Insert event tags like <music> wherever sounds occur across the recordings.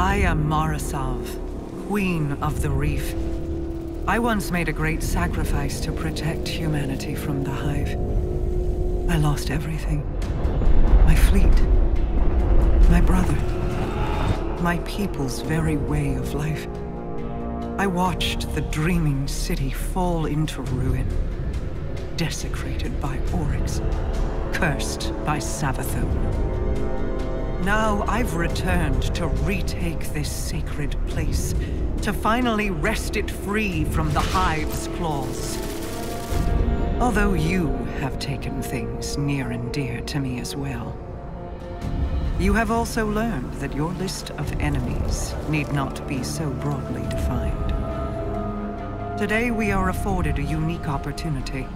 I am Mara Sov, Queen of the Reef. I once made a great sacrifice to protect humanity from the Hive. I lost everything. My fleet. My brother. My people's very way of life. I watched the dreaming city fall into ruin. Desecrated by Oryx. Cursed by Savathun. Now I've returned to retake this sacred place, to finally wrest it free from the Hive's claws. Although you have taken things near and dear to me as well. You have also learned that your list of enemies need not be so broadly defined. Today we are afforded a unique opportunity.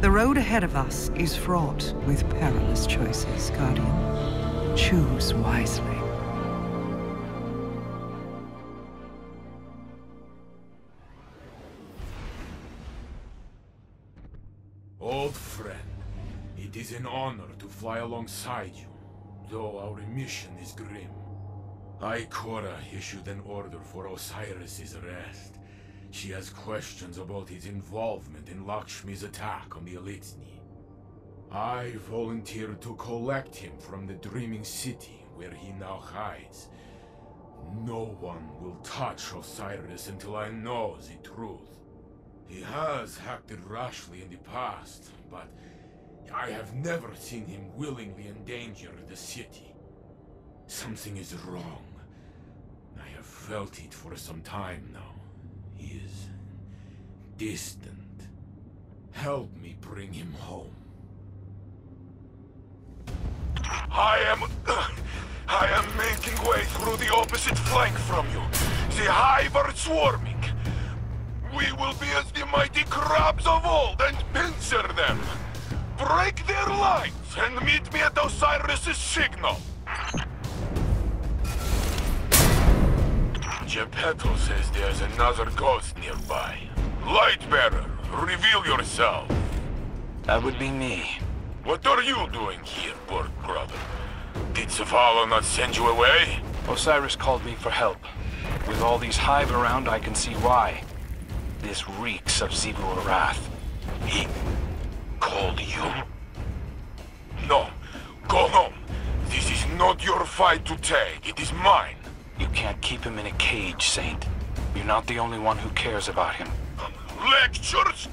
The road ahead of us is fraught with perilous choices, Guardian. Choose wisely. Old friend, it is an honor to fly alongside you, though our mission is grim. Ikora issued an order for Osiris's arrest. She has questions about his involvement in Lakshmi's attack on the Eliksni. I volunteered to collect him from the Dreaming City, where he now hides. No one will touch Osiris until I know the truth. He has acted rashly in the past, but I have never seen him willingly endanger the city. Something is wrong. I have felt it for some time now. He is distant. Help me bring him home. I am... <clears throat> I am making way through the opposite flank from you. The Hive are swarming. We will be as the mighty crabs of old and pincer them. Break their lines and meet me at Osiris' signal. Geppetto says there's another ghost nearby. Lightbearer, reveal yourself. That would be me. What are you doing here, Borg brother? Did Zavala not send you away? Osiris called me for help. With all these hive around, I can see why. This reeks of Xivu Arath. He called you? No. Go home. This is not your fight to take. It is mine. You can't keep him in a cage, Saint. You're not the only one who cares about him. Lectures?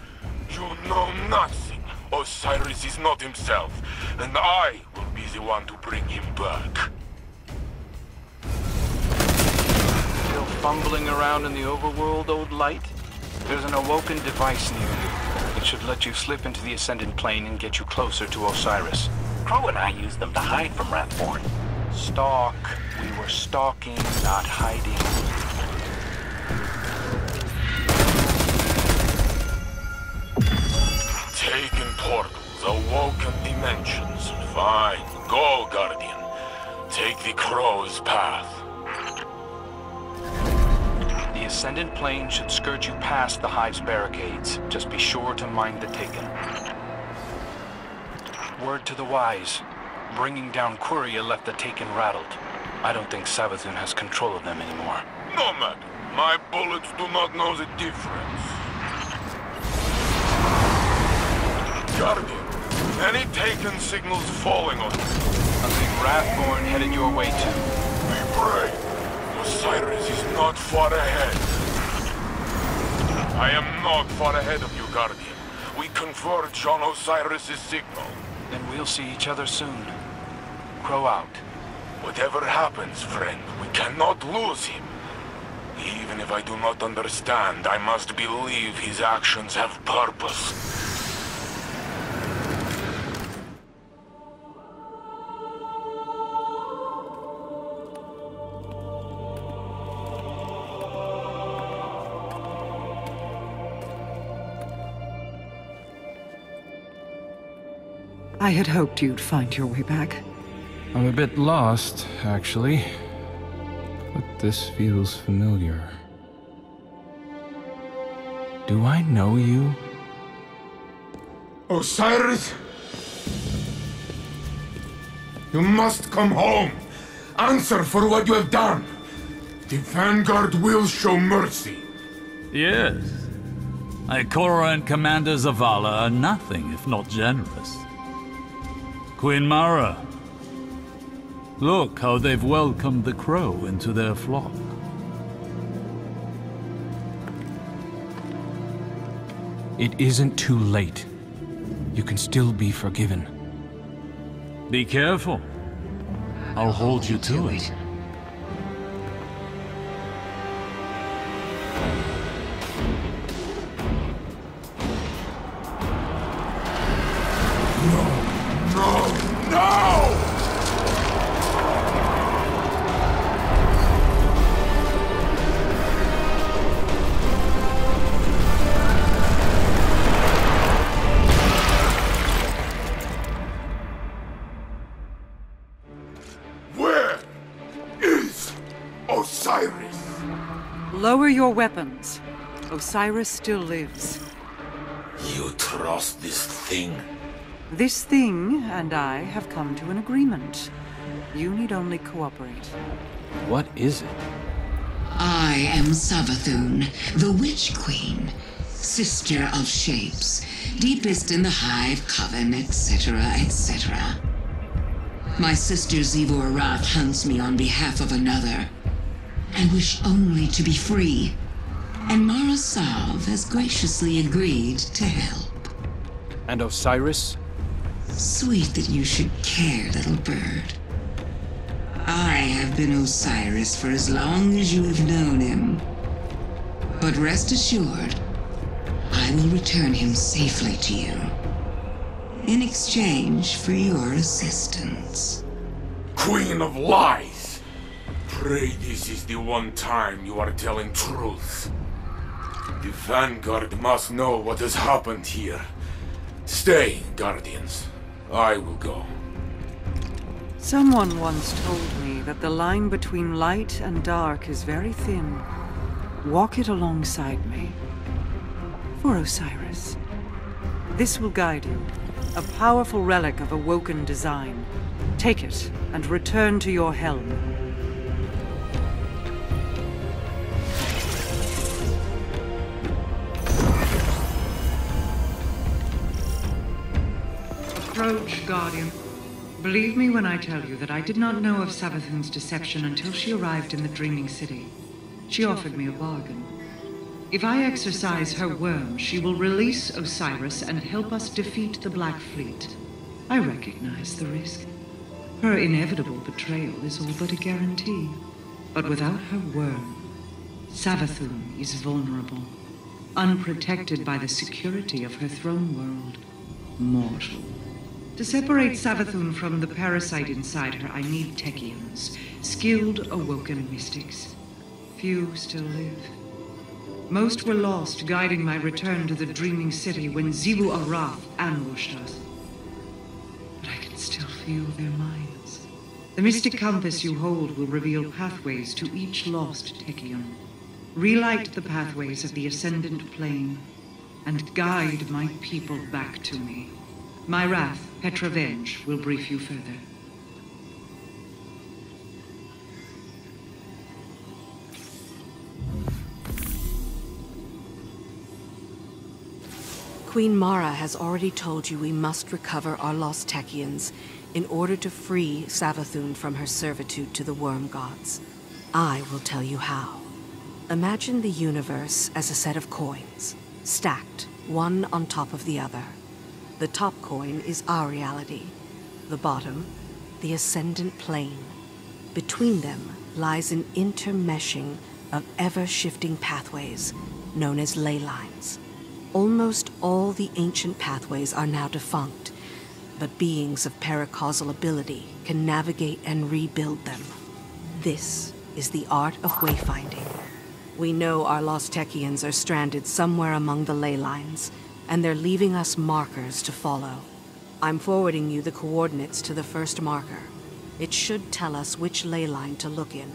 You know nothing. Osiris is not himself, and I will be the one to bring him back. Still fumbling around in the overworld, old light? There's an awoken device near you. It should let you slip into the Ascendant Plane and get you closer to Osiris. Crow and I used them to hide from Wrathborn. Stalk. We were stalking, not hiding. Portals, awoken dimensions. Fine. Go, Guardian. Take the crow's path. The Ascendant Plane should skirt you past the Hive's barricades. Just be sure to mind the Taken. Word to the wise. Bringing down Quria left the Taken rattled. I don't think Savathun has control of them anymore. No matter. My bullets do not know the difference. Guardian, any taken signals falling on you? A big Wrathborn headed your way too. Be brave. Osiris is not far ahead. I am not far ahead of you, Guardian. We converge on Osiris' signal. Then we'll see each other soon. Crow out. Whatever happens, friend, we cannot lose him. Even if I do not understand, I must believe his actions have purpose. I had hoped you'd find your way back. I'm a bit lost, actually. But this feels familiar. Do I know you? Osiris! You must come home! Answer for what you have done. The Vanguard will show mercy. Yes. Ikora and Commander Zavala are nothing if not generous. Queen Mara, look how they've welcomed the crow into their flock. It isn't too late. You can still be forgiven. Be careful. I'll hold you to it. No! Weapons. Osiris still lives. You trust this thing? This thing and I have come to an agreement. You need only cooperate. What is it? I am Savathun, the Witch Queen, sister of shapes, deepest in the Hive Coven, etc., etc. My sister Xivu Arath hunts me on behalf of another. I wish only to be free, and Mara Sov has graciously agreed to help. And Osiris? Sweet that you should care, little bird. I have been Osiris for as long as you have known him. But rest assured, I will return him safely to you. In exchange for your assistance. Queen of lies! Pray this is the one time you are telling truth. The Vanguard must know what has happened here. Stay, Guardians. I will go. Someone once told me that the line between light and dark is very thin. Walk it alongside me. For Osiris. This will guide you. A powerful relic of awoken design. Take it and return to your helm. Approach, Guardian. Believe me when I tell you that I did not know of Savathun's deception until she arrived in the Dreaming City. She offered me a bargain. If I exercise her worm, she will release Osiris and help us defeat the Black Fleet. I recognize the risk. Her inevitable betrayal is all but a guarantee. But without her worm, Savathun is vulnerable, unprotected by the security of her throne world. Mortal. To separate Savathun from the parasite inside her, I need Techeuns, skilled awoken mystics. Few still live. Most were lost guiding my return to the Dreaming City when Xivu Arath ambushed us. But I can still feel their minds. The mystic compass you hold will reveal pathways to each lost Techeun. Relight the pathways of the Ascendant Plane and guide my people back to me. My wrath, Petra Venj, will brief you further. Queen Mara has already told you we must recover our lost Techeuns in order to free Savathun from her servitude to the Worm Gods. I will tell you how. Imagine the universe as a set of coins, stacked, one on top of the other. The top coin is our reality. The bottom, the ascendant plane. Between them lies an intermeshing of ever-shifting pathways, known as ley lines. Almost all the ancient pathways are now defunct, but beings of paracausal ability can navigate and rebuild them. This is the art of wayfinding. We know our lost Techeuns are stranded somewhere among the ley lines, and they're leaving us markers to follow. I'm forwarding you the coordinates to the first marker. It should tell us which ley line to look in.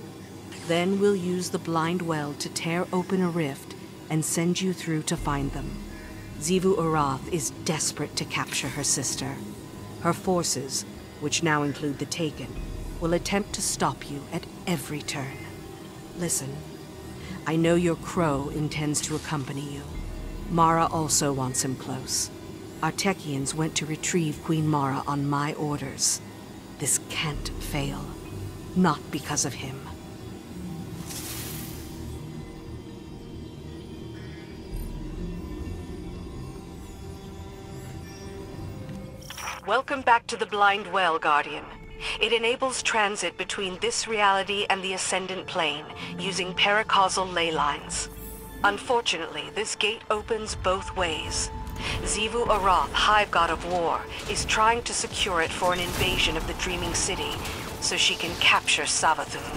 Then we'll use the blind well to tear open a rift and send you through to find them. Xivu Arath is desperate to capture her sister. Her forces, which now include the Taken, will attempt to stop you at every turn. Listen, I know your crow intends to accompany you. Mara also wants him close. Techeuns went to retrieve Queen Mara on my orders. This can't fail. Not because of him. Welcome back to the Blind Well, Guardian. It enables transit between this reality and the Ascendant Plane, using paracausal ley lines. Unfortunately, this gate opens both ways. Xivu Arath, Hive God of War, is trying to secure it for an invasion of the Dreaming City, so she can capture Savathun.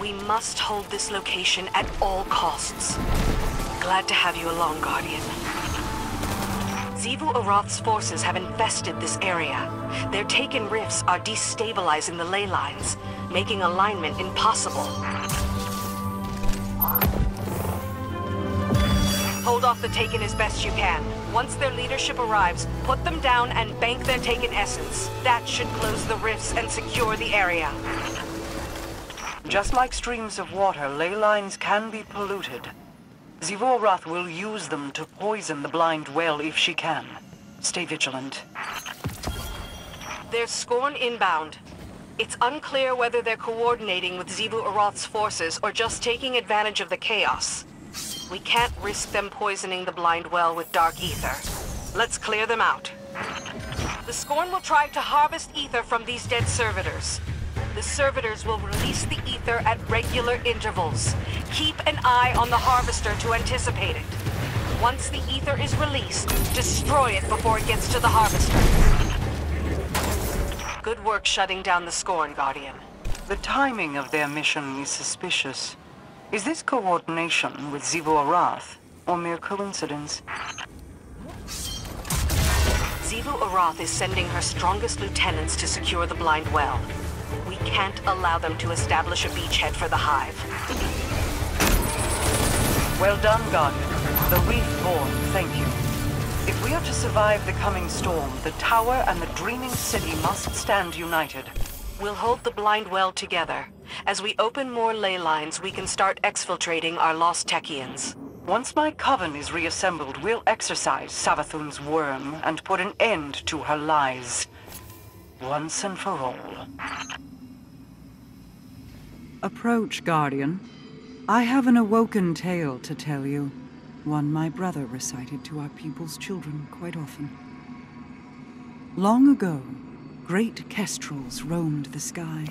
We must hold this location at all costs. Glad to have you along, Guardian. Xivu Arath's forces have infested this area. Their taken rifts are destabilizing the ley lines, making alignment impossible. Hold off the Taken as best you can. Once their leadership arrives, put them down and bank their Taken essence. That should close the rifts and secure the area. Just like streams of water, ley lines can be polluted. Xivu Arath will use them to poison the blind well if she can. Stay vigilant. There's Scorn inbound. It's unclear whether they're coordinating with Arath's forces or just taking advantage of the chaos. We can't risk them poisoning the blind well with dark ether. Let's clear them out. The Scorn will try to harvest ether from these dead servitors. The servitors will release the ether at regular intervals. Keep an eye on the harvester to anticipate it. Once the ether is released, destroy it before it gets to the harvester. Good work shutting down the Scorn, Guardian. The timing of their mission is suspicious. Is this coordination with Xivu Arath, or mere coincidence? Xivu Arath is sending her strongest lieutenants to secure the Blind Well. We can't allow them to establish a beachhead for the Hive. Well done, Guardian. The Reef Born, thank you. If we are to survive the coming storm, the Tower and the Dreaming City must stand united. We'll hold the Blind Well together. As we open more ley lines, we can start exfiltrating our lost Techeuns. Once my coven is reassembled, we'll exorcise Savathun's worm and put an end to her lies. Once and for all. Approach, Guardian. I have an awoken tale to tell you. One my brother recited to our people's children quite often. Long ago, great kestrels roamed the sky.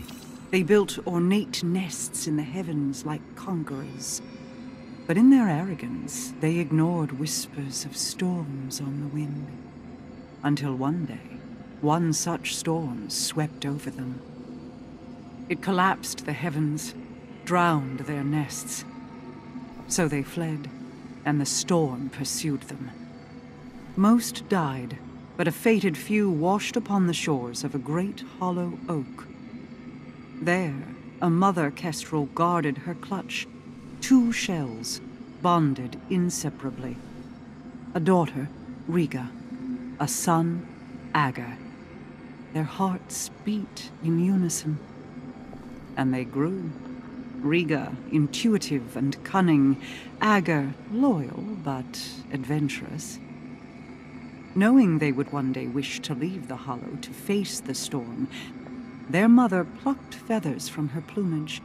They built ornate nests in the heavens like conquerors. But in their arrogance, they ignored whispers of storms on the wind. Until one day, one such storm swept over them. It collapsed the heavens, drowned their nests. So they fled, and the storm pursued them. Most died, but a fated few washed upon the shores of a great hollow oak. There, a mother kestrel guarded her clutch, two shells, bonded inseparably. A daughter, Riga, a son, Agar. Their hearts beat in unison. And they grew. Riga, intuitive and cunning. Agar, loyal but adventurous. Knowing they would one day wish to leave the Hollow to face the storm, their mother plucked feathers from her plumage,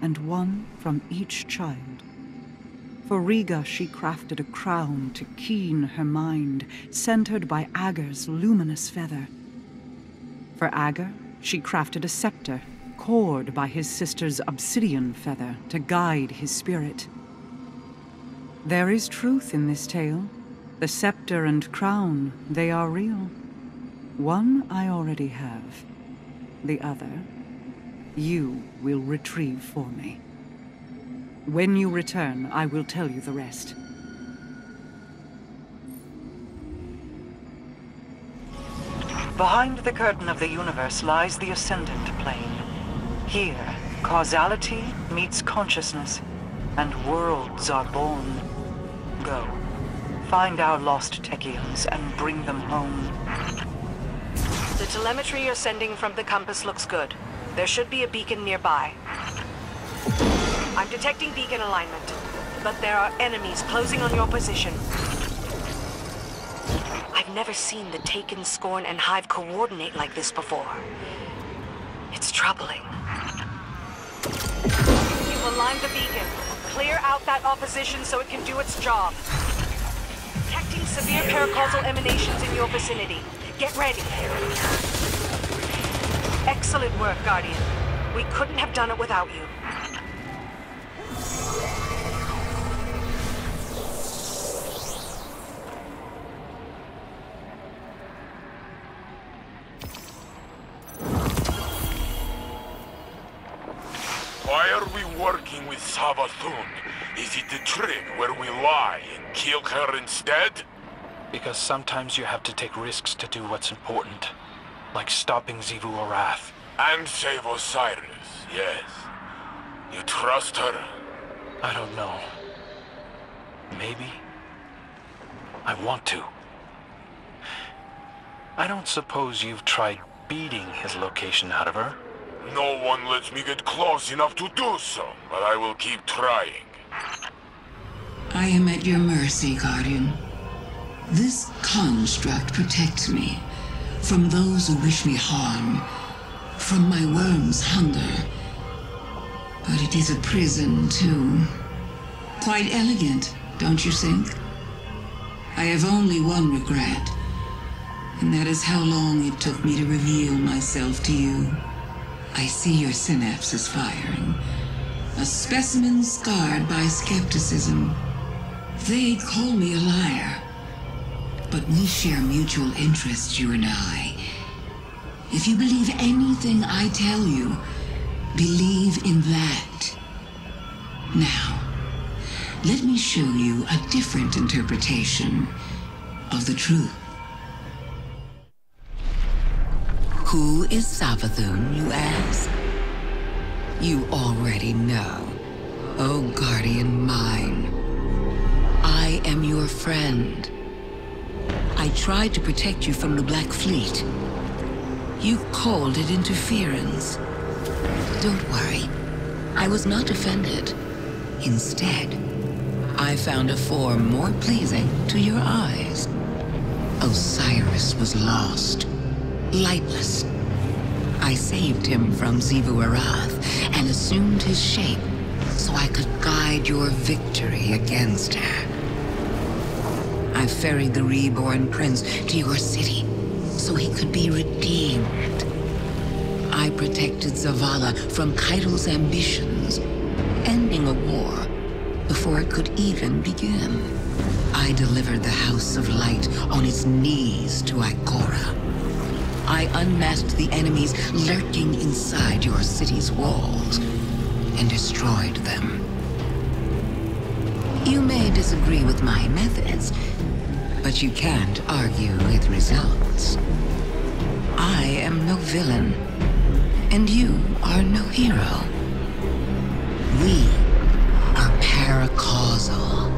and one from each child. For Riga she crafted a crown to keen her mind, centered by Agar's luminous feather. For Agar, she crafted a scepter, cored by his sister's obsidian feather to guide his spirit. There is truth in this tale. The scepter and crown, they are real. One I already have. The other, you will retrieve for me. When you return, I will tell you the rest. Behind the curtain of the universe lies the Ascendant Plane. Here, causality meets consciousness, and worlds are born. Go. Find our lost Techeuns and bring them home. The telemetry you're sending from the compass looks good. There should be a beacon nearby. I'm detecting beacon alignment, but there are enemies closing on your position. I've never seen the Taken, Scorn, and Hive coordinate like this before. It's troubling. You've aligned the beacon. Clear out that opposition so it can do its job. Detecting severe paracausal emanations in your vicinity. Get ready. Excellent work, Guardian. We couldn't have done it without you. Why are we working with Savathun? Is it the trick where we lie and kill her instead? Because sometimes you have to take risks to do what's important. Like stopping Xivu Arath. And save Osiris, yes. You trust her? I don't know. Maybe. I want to. I don't suppose you've tried beating his location out of her? No one lets me get close enough to do so, but I will keep trying. I am at your mercy, Guardian. This construct protects me from those who wish me harm, from my worm's hunger. But it is a prison, too. Quite elegant, don't you think? I have only one regret, and that is how long it took me to reveal myself to you. I see your synapses firing. A specimen scarred by skepticism. They'd call me a liar. But we share mutual interests, you and I. If you believe anything I tell you, believe in that. Now, let me show you a different interpretation of the truth. Who is Savathun, you ask? You already know. Oh, guardian mine. I am your friend. I tried to protect you from the Black Fleet. You called it interference. Don't worry. I was not offended. Instead, I found a form more pleasing to your eyes. Osiris was lost. Lightless. I saved him from Xivu Arath and assumed his shape so I could guide your victory against her. I ferried the reborn prince to your city so he could be redeemed. I protected Zavala from Caiatl's ambitions, ending a war before it could even begin. I delivered the House of Light on its knees to Ikora. I unmasked the enemies lurking inside your city's walls and destroyed them. You may disagree with my methods, but you can't argue with results. I am no villain, and you are no hero. We are paracausal.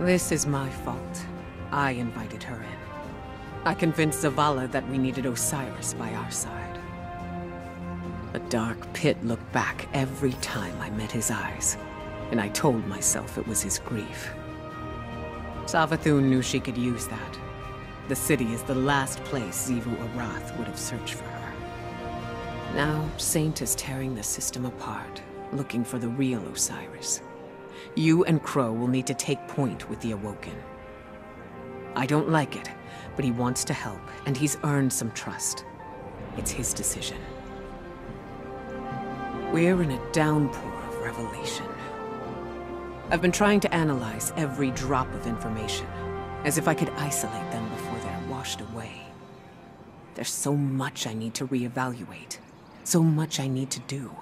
This is my fault. I invited her in. I convinced Zavala that we needed Osiris by our side. A dark pit looked back every time I met his eyes, and I told myself it was his grief. Savathun knew she could use that. The city is the last place Xivu Arath would have searched for her. Now, Saint is tearing the system apart, looking for the real Osiris. You and Crow will need to take point with the Awoken. I don't like it, but he wants to help, and he's earned some trust. It's his decision. We're in a downpour of revelation. I've been trying to analyze every drop of information, as if I could isolate them before they're washed away. There's so much I need to reevaluate, so much I need to do.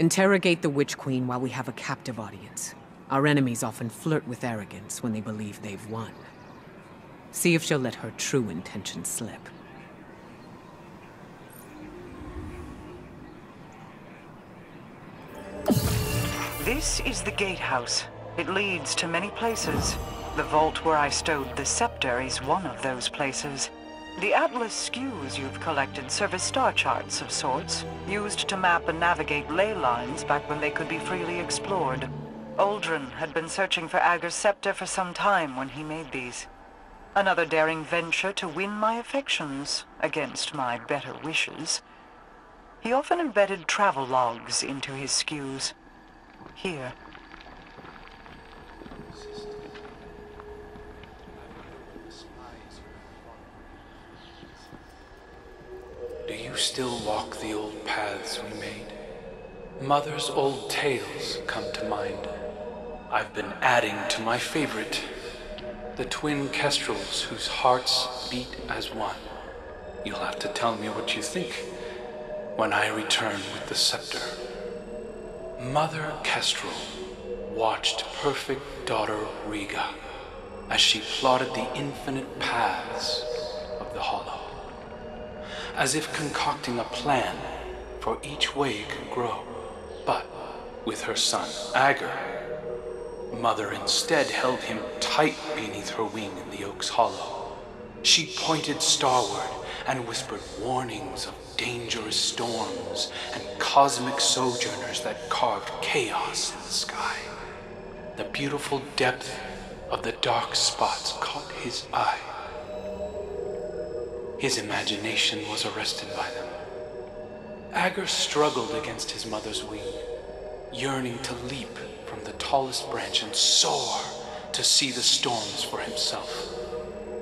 Interrogate the Witch Queen while we have a captive audience. Our enemies often flirt with arrogance when they believe they've won. See if she'll let her true intentions slip. This is the gatehouse. It leads to many places. The vault where I stowed the scepter is one of those places. The Atlas skews you've collected serve as star charts of sorts, used to map and navigate ley lines back when they could be freely explored. Uldren had been searching for Ager's scepter for some time when he made these. Another daring venture to win my affections, against my better wishes. He often embedded travel logs into his skews. Here. Do you still walk the old paths we made? Mother's old tales come to mind. I've been adding to my favorite, the twin kestrels whose hearts beat as one. You'll have to tell me what you think when I return with the scepter. Mother Kestrel watched perfect daughter Riga as she plotted the infinite paths of the Hollow, as if concocting a plan for each way it could grow. But with her son, Ager, Mother instead held him tight beneath her wing in the oak's hollow. She pointed starward and whispered warnings of dangerous storms and cosmic sojourners that carved chaos in the sky. The beautiful depth of the dark spots caught his eye. His imagination was arrested by them. Ager struggled against his mother's wing, yearning to leap from the tallest branch and soar to see the storms for himself.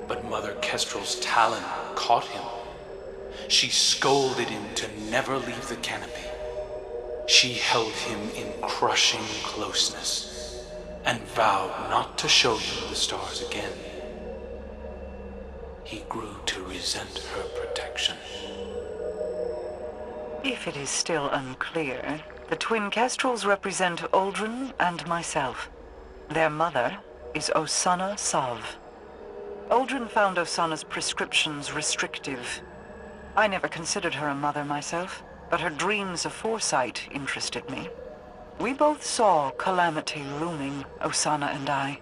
But Mother Kestrel's talon caught him. She scolded him to never leave the canopy. She held him in crushing closeness and vowed not to show him the stars again. He grew to resent her protection. If it is still unclear, the twin kestrels represent Uldren and myself. Their mother is Osana Sav. Uldren found Osana's prescriptions restrictive. I never considered her a mother myself, but her dreams of foresight interested me. We both saw calamity looming, Osana and I.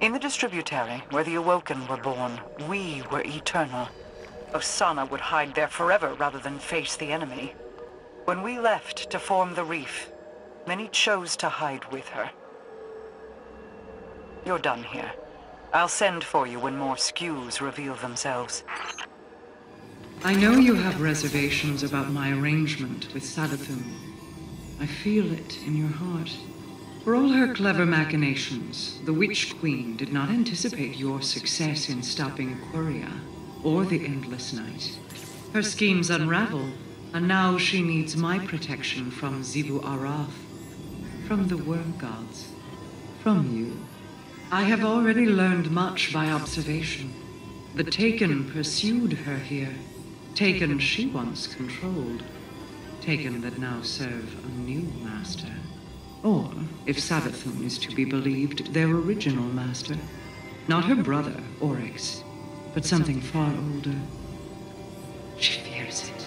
In the distributary, where the Awoken were born, we were eternal. Osana would hide there forever rather than face the enemy. When we left to form the reef, many chose to hide with her. You're done here. I'll send for you when more skews reveal themselves. I know you have reservations about my arrangement with Savathun. I feel it in your heart. For all her clever machinations, the Witch Queen did not anticipate your success in stopping Quria or the Endless Night. Her schemes unravel, and now she needs my protection from Xivu Arath, from the Worm Gods, from you. I have already learned much by observation. The Taken pursued her here. Taken she once controlled. Taken that now serve a new master. Or, if Savathun is to be believed, their original master. Not her brother, Oryx, but something far older. She fears it.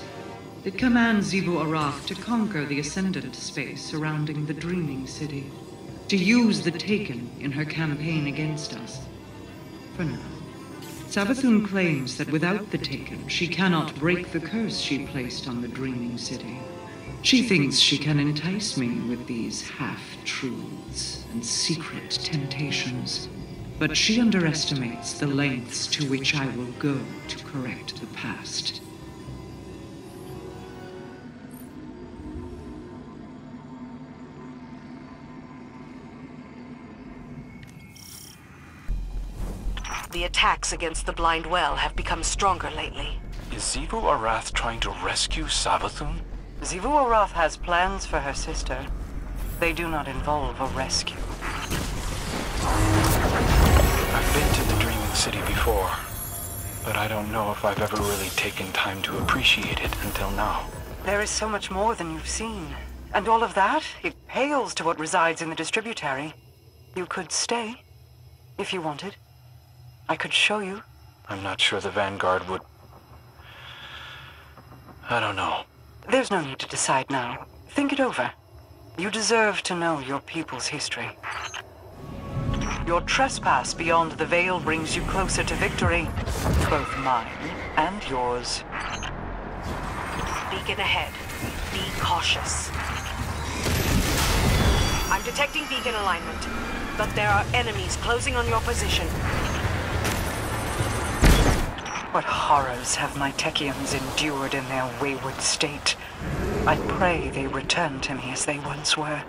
It commands Xivu Arath to conquer the Ascendant space surrounding the Dreaming City, to use the Taken in her campaign against us. For now. Savathun claims that without the Taken, she cannot break the curse she placed on the Dreaming City. She thinks she can entice me with these half-truths and secret temptations. But she underestimates the lengths to which I will go to correct the past. The attacks against the Blind Well have become stronger lately. Is Xivu Arath trying to rescue Savathun? Xivu Arath has plans for her sister. They do not involve a rescue. I've been to the Dreaming City before, but I don't know if I've ever really taken time to appreciate it until now. There is so much more than you've seen. And all of that, it pales to what resides in the distributary. You could stay, if you wanted. I could show you. I'm not sure the Vanguard would... I don't know. There's no need to decide now. Think it over. You deserve to know your people's history. Your trespass beyond the veil brings you closer to victory. Both mine and yours. Beacon ahead. Be cautious. I'm detecting beacon alignment, but there are enemies closing on your position. What horrors have my Techeuns endured in their wayward state? I pray they return to me as they once were.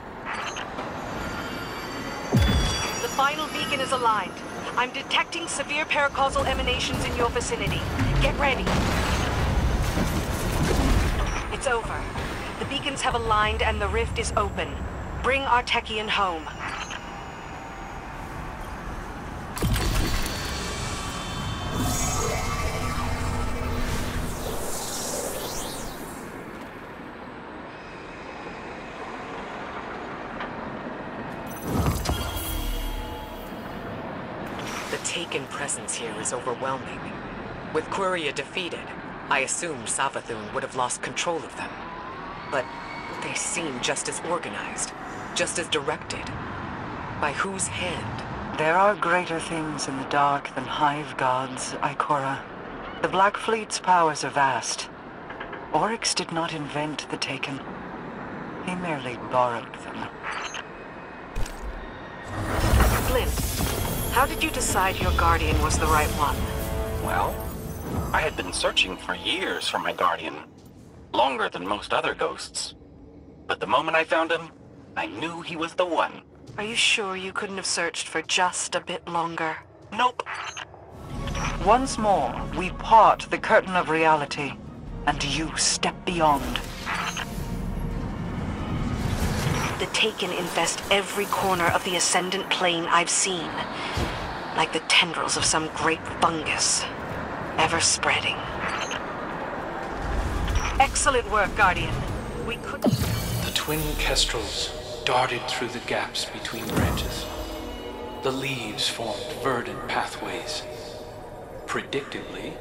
The final beacon is aligned. I'm detecting severe paracausal emanations in your vicinity. Get ready. It's over. The beacons have aligned and the rift is open. Bring our Techeun home. Is overwhelming. With Quria defeated, I assumed Savathun would have lost control of them. But they seem just as organized, just as directed. By whose hand? There are greater things in the dark than hive gods, Ikora. The Black Fleet's powers are vast. Oryx did not invent the Taken. He merely borrowed them. Glint, how did you decide your guardian was the right one? Well, I had been searching for years for my guardian. Longer than most other ghosts. But the moment I found him, I knew he was the one. Are you sure you couldn't have searched for just a bit longer? Nope. Once more, we part the curtain of reality, and you step beyond. The Taken infest every corner of the Ascendant Plane I've seen. Like the tendrils of some great fungus. Ever spreading. Excellent work, Guardian. We could... The twin kestrels darted through the gaps between branches. The leaves formed verdant pathways. Predictably,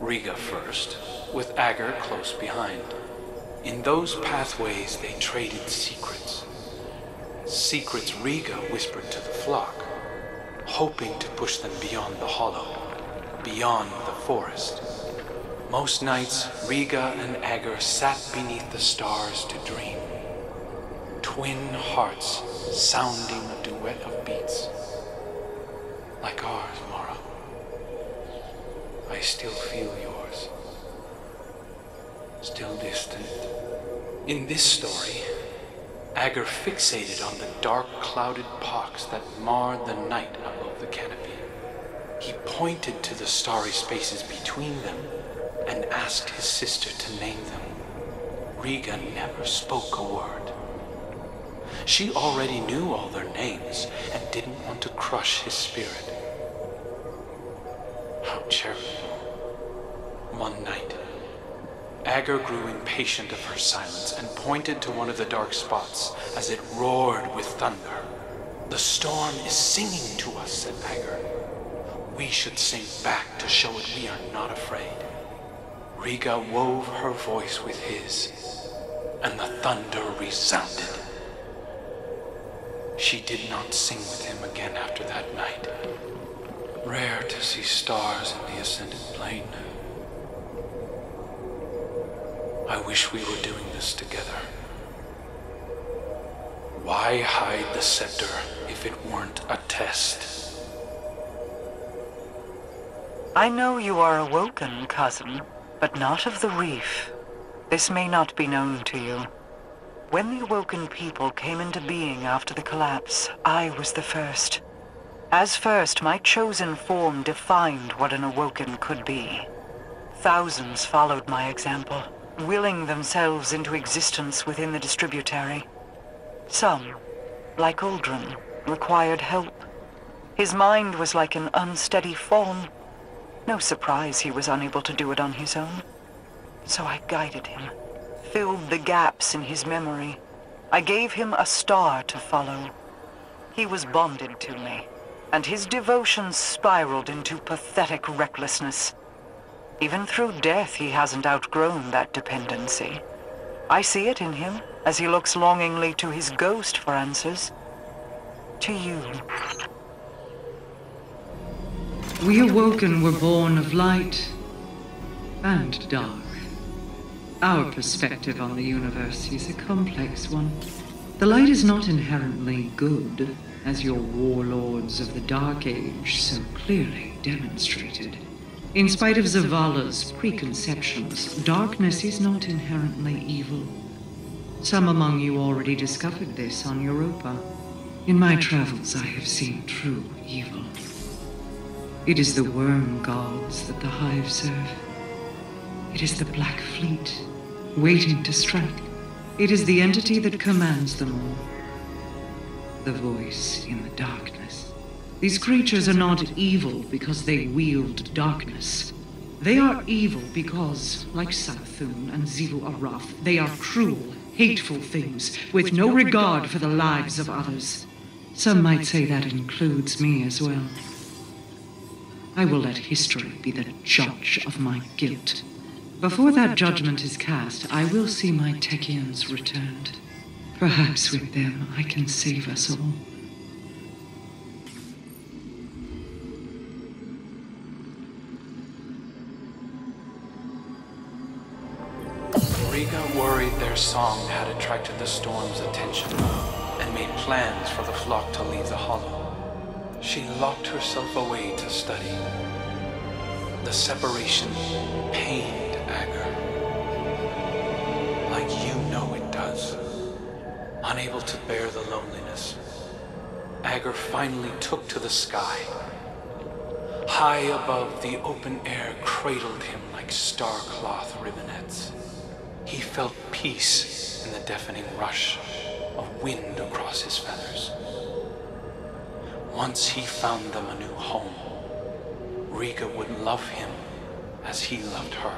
Riga first, with Agar close behind. In those pathways, they traded secrets. Secrets Riga whispered to the flock, hoping to push them beyond the hollow, beyond the forest. Most nights, Riga and Agar sat beneath the stars to dream. Twin hearts sounding a duet of beats. Like ours, Mara. I still feel yours. Still distant. In this story, Agar fixated on the dark clouded pox that marred the night above the canopy. He pointed to the starry spaces between them and asked his sister to name them. Riga never spoke a word. She already knew all their names and didn't want to crush his spirit. How charitable. One night, Agar grew impatient of her silence and pointed to one of the dark spots as it roared with thunder. The storm is singing to us, said Agar. We should sing back to show it we are not afraid. Riga wove her voice with his, and the thunder resounded. She did not sing with him again after that night. Rare to see stars in the Ascendant Plane. I wish we were doing this together. Why hide the scepter if it weren't a test? I know you are awoken, cousin, but not of the reef. This may not be known to you. When the awoken people came into being after the collapse, I was the first. As first, my chosen form defined what an awoken could be. Thousands followed my example, willing themselves into existence within the distributary. Some, like Uldren, required help. His mind was like an unsteady fawn. No surprise he was unable to do it on his own. So I guided him, filled the gaps in his memory. I gave him a star to follow. He was bonded to me, and his devotion spiraled into pathetic recklessness. Even through death, he hasn't outgrown that dependency. I see it in him as he looks longingly to his ghost for answers. To you. We awoken were born of light and dark. Our perspective on the universe is a complex one. The light is not inherently good, as your warlords of the Dark Age so clearly demonstrated. In spite of Zavala's preconceptions, darkness is not inherently evil. Some among you already discovered this on Europa. In my travels, I have seen true evil. It is the worm gods that the Hive serve. It is the Black Fleet, waiting to strike. It is the entity that commands them all. The voice in the darkness. These creatures are not evil because they wield darkness. They are evil because, like Savathun and Xivu Arath, they are cruel, hateful things with no regard for the lives of others. Some might say that includes me as well. I will let history be the judge of my guilt. Before that judgment is cast, I will see my Techeuns returned. Perhaps with them I can save us all. Song had attracted the storm's attention and made plans for the flock to leave the hollow. She locked herself away to study. The separation pained Ager. Like you know it does. Unable to bear the loneliness, Ager finally took to the sky. High above, the open air cradled him like star-cloth ribbonets. He felt peace in the deafening rush of wind across his feathers. Once he found them a new home, Riga would love him as he loved her.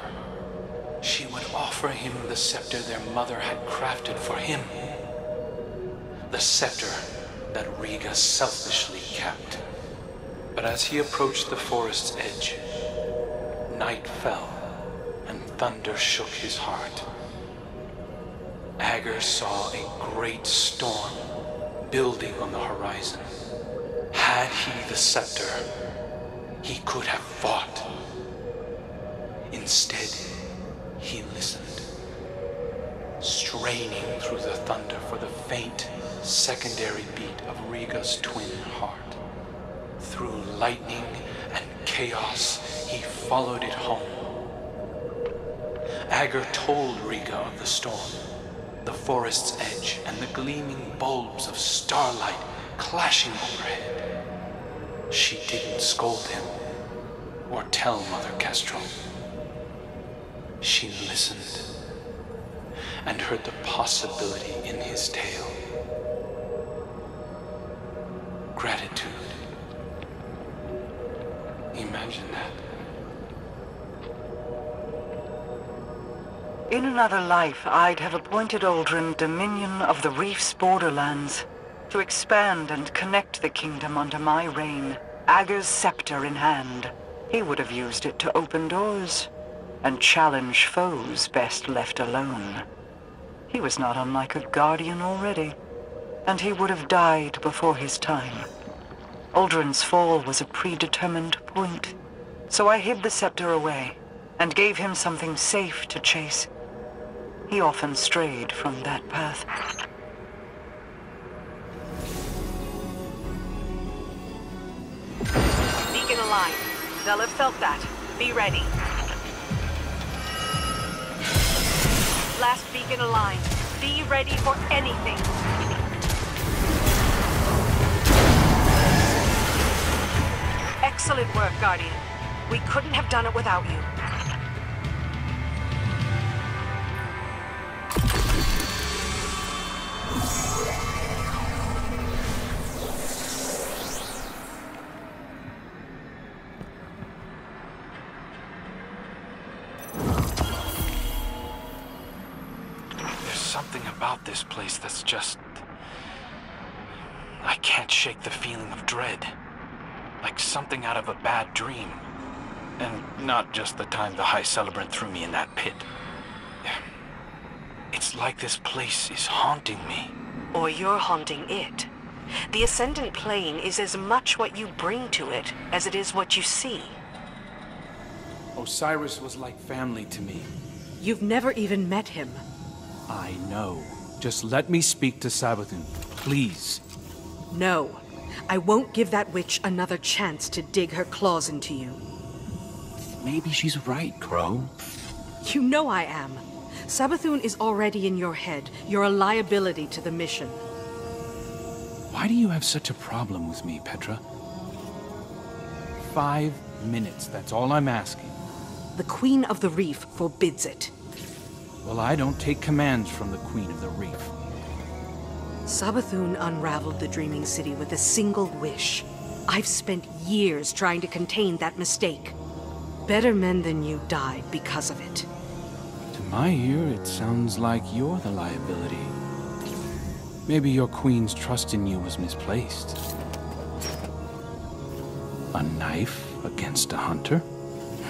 She would offer him the scepter their mother had crafted for him. The scepter that Riga selfishly kept. But as he approached the forest's edge, night fell and thunder shook his heart. Ager saw a great storm building on the horizon. Had he the scepter, he could have fought. Instead, he listened, straining through the thunder for the faint, secondary beat of Riga's twin heart. Through lightning and chaos, he followed it home. Ager told Riga of the storm, the forest's edge, and the gleaming bulbs of starlight clashing overhead. She didn't scold him or tell Mother Kestrel. She listened and heard the possibility in his tale. Gratitude. Imagine that. In another life, I'd have appointed Uldren Dominion of the Reef's borderlands to expand and connect the kingdom under my reign, Ager's scepter in hand. He would have used it to open doors and challenge foes best left alone. He was not unlike a guardian already, and he would have died before his time. Uldren's fall was a predetermined point, so I hid the scepter away and gave him something safe to chase. He often strayed from that path. Beacon alive. They'll have felt that. Be ready. Last beacon aligned. Be ready for anything. Excellent work, Guardian. We couldn't have done it without you. Just. I can't shake the feeling of dread. Like something out of a bad dream. And not just the time the High Celebrant threw me in that pit. It's like this place is haunting me. Or you're haunting it. The Ascendant Plane is as much what you bring to it as it is what you see. Osiris was like family to me. You've never even met him. I know. Just let me speak to Savathun, please. No. I won't give that witch another chance to dig her claws into you. Maybe she's right, Crow. You know I am. Savathun is already in your head. You're a liability to the mission. Why do you have such a problem with me, Petra? Five minutes, that's all I'm asking. The Queen of the Reef forbids it. Well, I don't take commands from the Queen of the Reef. Savathun unraveled the Dreaming City with a single wish. I've spent years trying to contain that mistake. Better men than you died because of it. To my ear, it sounds like you're the liability. Maybe your queen's trust in you was misplaced. A knife against a hunter? <laughs>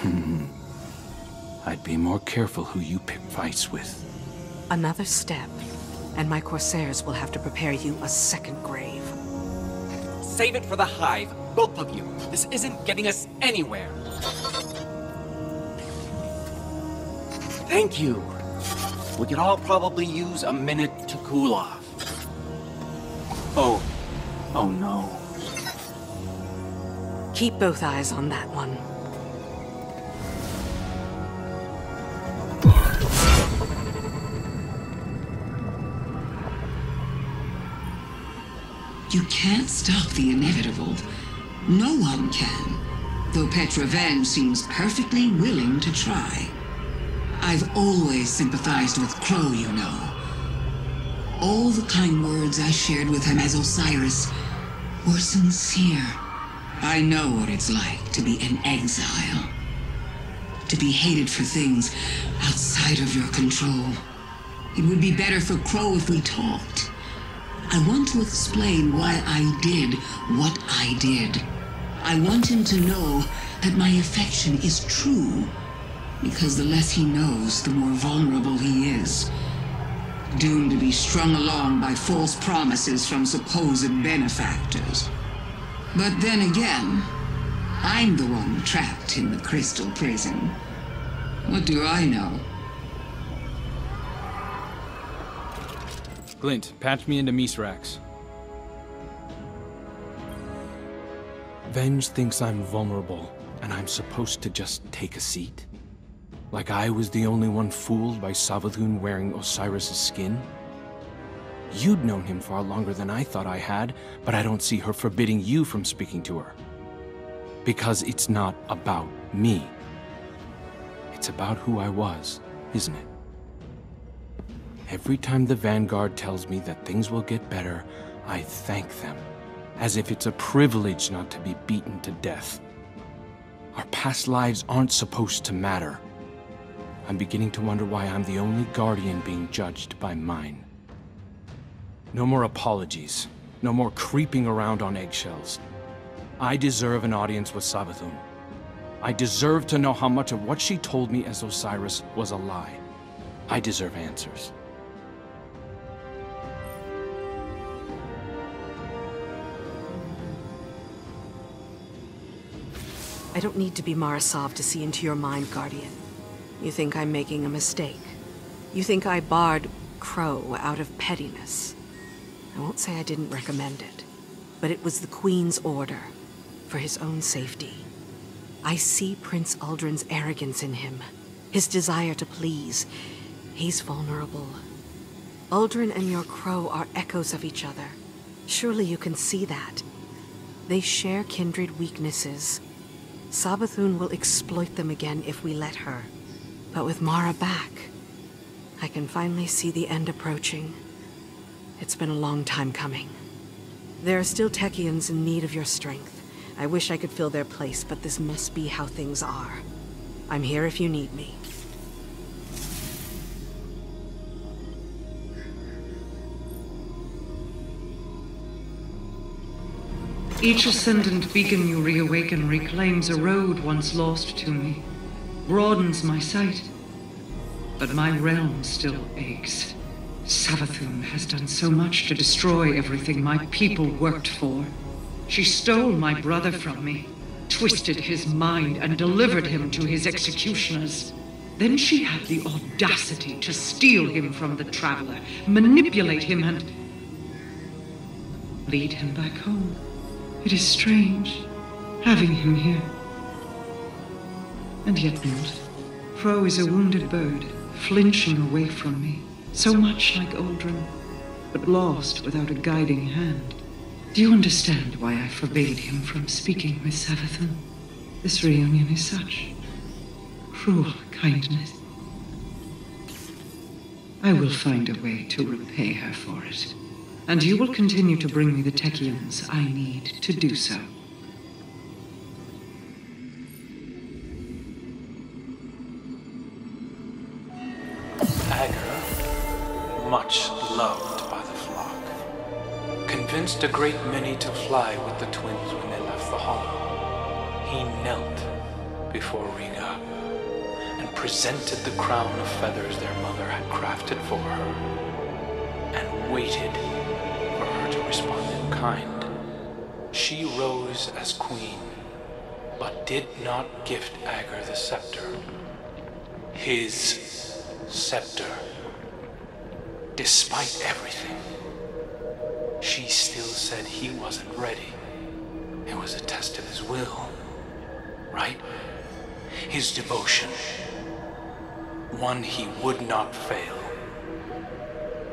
Hmm. I'd be more careful who you pick fights with. Another step, and my Corsairs will have to prepare you a second grave. Save it for the Hive, both of you. This isn't getting us anywhere. Thank you. We could all probably use a minute to cool off. Oh. Oh no. Keep both eyes on that one. You can't stop the inevitable. No one can. Though Petra Venj seems perfectly willing to try. I've always sympathized with Crow, you know. All the kind words I shared with him as Osiris were sincere. I know what it's like to be an exile. To be hated for things outside of your control. It would be better for Crow if we talked. I want to explain why I did what I did. I want him to know that my affection is true. Because the less he knows, the more vulnerable he is. Doomed to be strung along by false promises from supposed benefactors. But then again, I'm the one trapped in the crystal prison. What do I know? Glint, patch me into Mithrax. Venj thinks I'm vulnerable, and I'm supposed to just take a seat. Like I was the only one fooled by Savathun wearing Osiris' skin? You'd known him far longer than I thought I had, but I don't see her forbidding you from speaking to her. Because it's not about me. It's about who I was, isn't it? Every time the Vanguard tells me that things will get better, I thank them, as if it's a privilege not to be beaten to death. Our past lives aren't supposed to matter. I'm beginning to wonder why I'm the only Guardian being judged by mine. No more apologies. No more creeping around on eggshells. I deserve an audience with Savathun. I deserve to know how much of what she told me as Osiris was a lie. I deserve answers. I don't need to be Mara Sov to see into your mind, Guardian. You think I'm making a mistake. You think I barred Crow out of pettiness. I won't say I didn't recommend it, but it was the Queen's order, for his own safety. I see Prince Uldren's arrogance in him, his desire to please. He's vulnerable. Aldrin and your Crow are echoes of each other. Surely you can see that. They share kindred weaknesses. Savathun will exploit them again if we let her. But with Mara back, I can finally see the end approaching. It's been a long time coming. There are still Techeuns in need of your strength. I wish I could fill their place, but this must be how things are. I'm here if you need me. Each ascendant beacon you reawaken reclaims a road once lost to me, broadens my sight. But my realm still aches. Savathun has done so much to destroy everything my people worked for. She stole my brother from me, twisted his mind, and delivered him to his executioners. Then she had the audacity to steal him from the Traveler, manipulate him, and lead him back home. It is strange, having him here. And yet not. Crow is a wounded bird, flinching away from me so much like Uldren, but lost without a guiding hand. Do you understand why I forbade him from speaking with Savathun? This reunion is such cruel kindness. I will find a way to repay her for it. And you will continue to bring me the Techeuns I need to do so. Ager, much loved by the flock. Convinced a great many to fly with the twins when they left the hollow, he knelt before Riga and presented the crown of feathers their mother had crafted for her and waited to respond in kind. She rose as queen, but did not gift Ager the scepter. His scepter Despite everything, she still said he wasn't ready. It was a test of his will, right? His devotion. One he would not fail.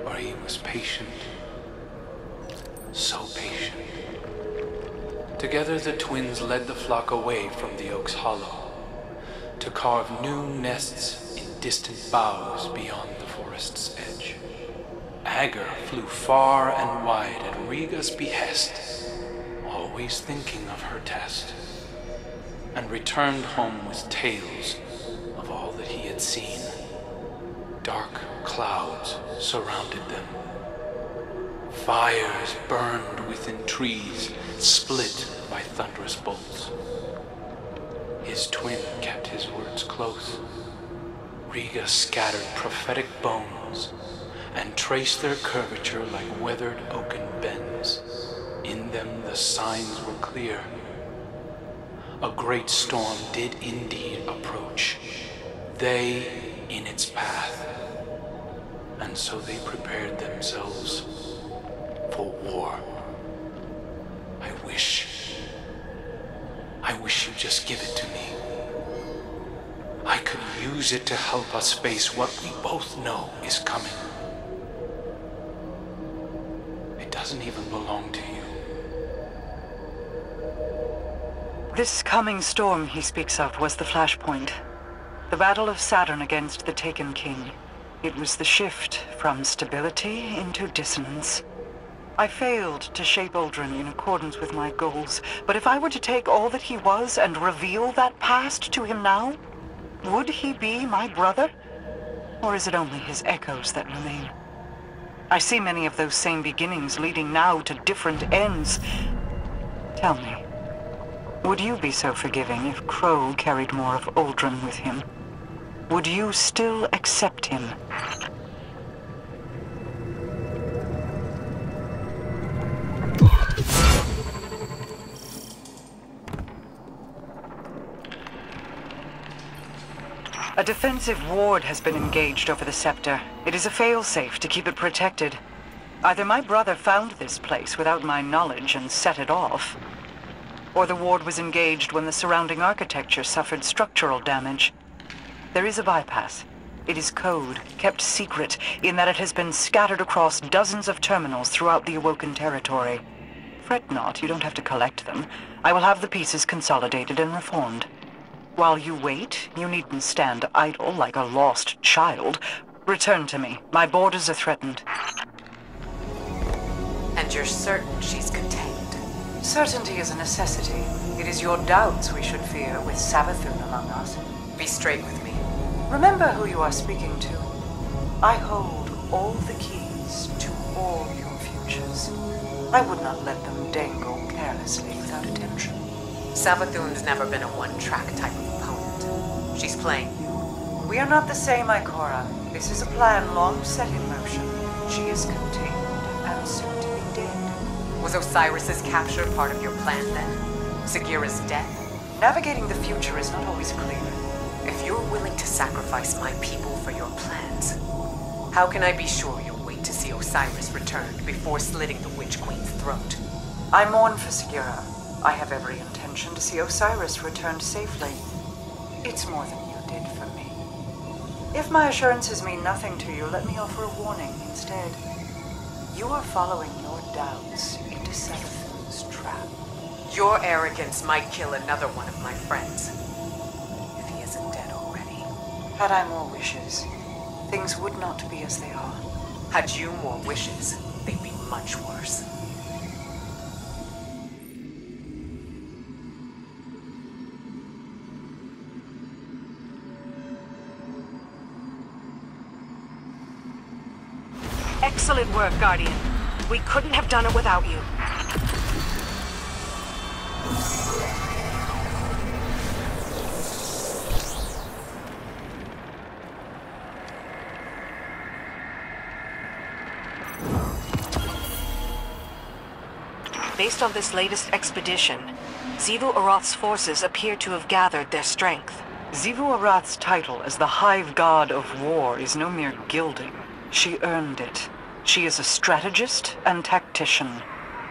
For he was patient. So patient. Together the twins led the flock away from the oak's hollow to carve new nests in distant boughs beyond the forest's edge. Ager flew far and wide at Riga's behest, always thinking of her test, and returned home with tales of all that he had seen. Dark clouds surrounded them. Fires burned within trees, split by thunderous bolts. His twin kept his words close. Riga scattered prophetic bones and traced their curvature like weathered oaken bends. In them the signs were clear. A great storm did indeed approach, they in its path, and so they prepared themselves for war. I wish, I wish you'd just give it to me. I could use it to help us face what we both know is coming. It doesn't even belong to you. This coming storm he speaks of was the flashpoint. The battle of Saturn against the Taken King. It was the shift from stability into dissonance. I failed to shape Uldren in accordance with my goals, but if I were to take all that he was and reveal that past to him now, would he be my brother? Or is it only his echoes that remain? I see many of those same beginnings leading now to different ends. Tell me, would you be so forgiving if Crow carried more of Uldren with him? Would you still accept him? A defensive ward has been engaged over the scepter. It is a failsafe to keep it protected. Either my brother found this place without my knowledge and set it off, or the ward was engaged when the surrounding architecture suffered structural damage. There is a bypass. It is code, kept secret, in that it has been scattered across dozens of terminals throughout the Awoken territory. Fret not, you don't have to collect them. I will have the pieces consolidated and reformed. While you wait, you needn't stand idle like a lost child. Return to me. My borders are threatened. And you're certain she's contained? Certainty is a necessity. It is your doubts we should fear, with Savathun among us. Be straight with me. Remember who you are speaking to. I hold all the keys to all your futures. I would not let them dangle carelessly without attention. Savathun's never been a one-track type of opponent. She's playing you. We are not the same, Ikora. This is a plan long set in motion. She is contained and soon to be dead. Was Osiris's capture part of your plan then? Sagira's death? Navigating the future is not always clear. If you're willing to sacrifice my people for your plans, how can I be sure you'll wait to see Osiris returned before slitting the Witch Queen's throat? I mourn for Sagira. I have every intention to see Osiris returned safely. It's more than you did for me. If my assurances mean nothing to you, let me offer a warning instead. You are following your doubts into Seraphim's trap. Your arrogance might kill another one of my friends. If he isn't dead already. Had I more wishes, things would not be as they are. Had you more wishes, they'd be much worse. Work, Guardian. We couldn't have done it without you. Based on this latest expedition, Xivu Arath's forces appear to have gathered their strength. Xivu Arath's title as the Hive God of War is no mere gilding. She earned it. She is a strategist and tactician.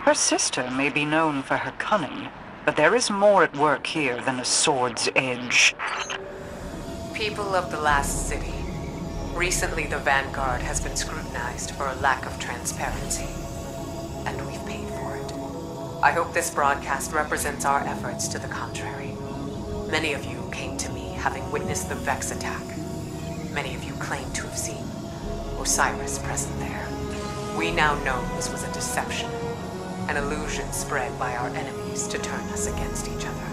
Her sister may be known for her cunning, but there is more at work here than a sword's edge. People of the last city. Recently, the Vanguard has been scrutinized for a lack of transparency. And we've paid for it. I hope this broadcast represents our efforts to the contrary. Many of you came to me having witnessed the Vex attack. Many of you claim to have seen Osiris present there. We now know this was a deception, an illusion spread by our enemies to turn us against each other.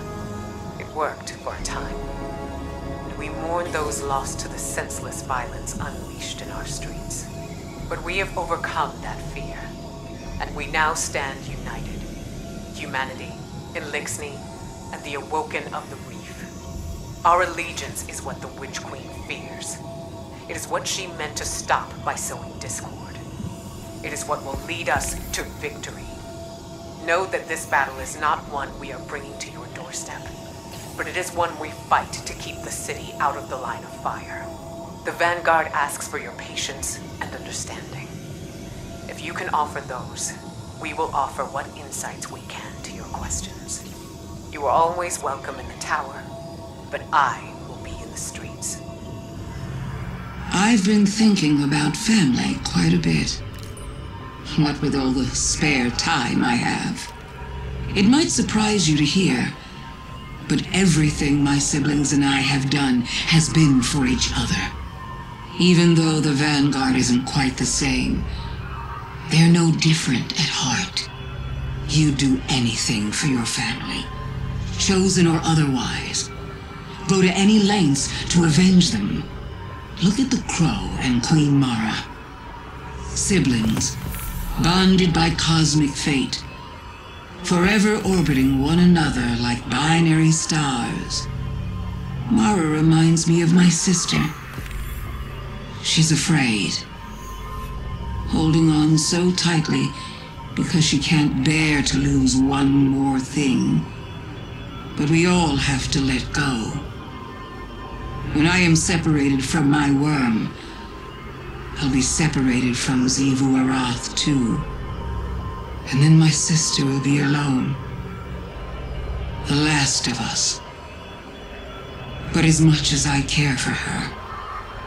It worked for a time, and we mourn those lost to the senseless violence unleashed in our streets. But we have overcome that fear, and we now stand united. Humanity, Eliksni, and the Awoken of the Reef. Our allegiance is what the Witch Queen fears. It is what she meant to stop by sowing discord. It is what will lead us to victory. Know that this battle is not one we are bringing to your doorstep, but it is one we fight to keep the city out of the line of fire. The Vanguard asks for your patience and understanding. If you can offer those, we will offer what insights we can to your questions. You are always welcome in the tower, but I will be in the streets. I've been thinking about family quite a bit. What with all the spare time I have. It might surprise you to hear, but everything my siblings and I have done has been for each other. Even though the Vanguard isn't quite the same, they're no different at heart. You'd do anything for your family, chosen or otherwise. Go to any lengths to avenge them. Look at the Crow and Queen Mara. Siblings, bonded by cosmic fate, forever orbiting one another like binary stars. Mara reminds me of my sister. She's afraid, holding on so tightly because she can't bear to lose one more thing. But we all have to let go. When I am separated from my worm, I'll be separated from Xivu Arath too. And then my sister will be alone. The last of us. But as much as I care for her,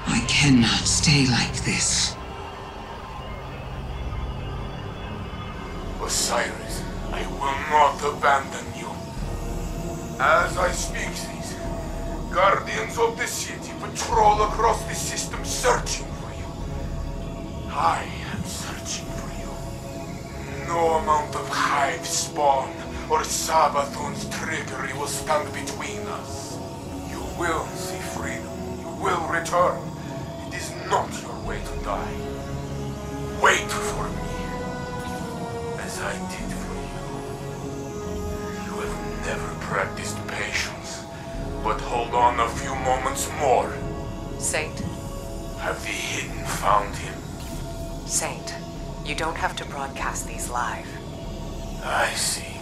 I cannot stay like this. Osiris, I will not abandon you. As I speak these, guardians of the city patrol across the system searching. I am searching for you. No amount of hive spawn or Savathun's trickery will stand between us. You will see freedom. You will return. It is not your way to die. Wait for me, as I did for you. You have never practiced patience, but hold on a few moments more. Saint, Have the Hidden found him? Saint, you don't have to broadcast these live. I see.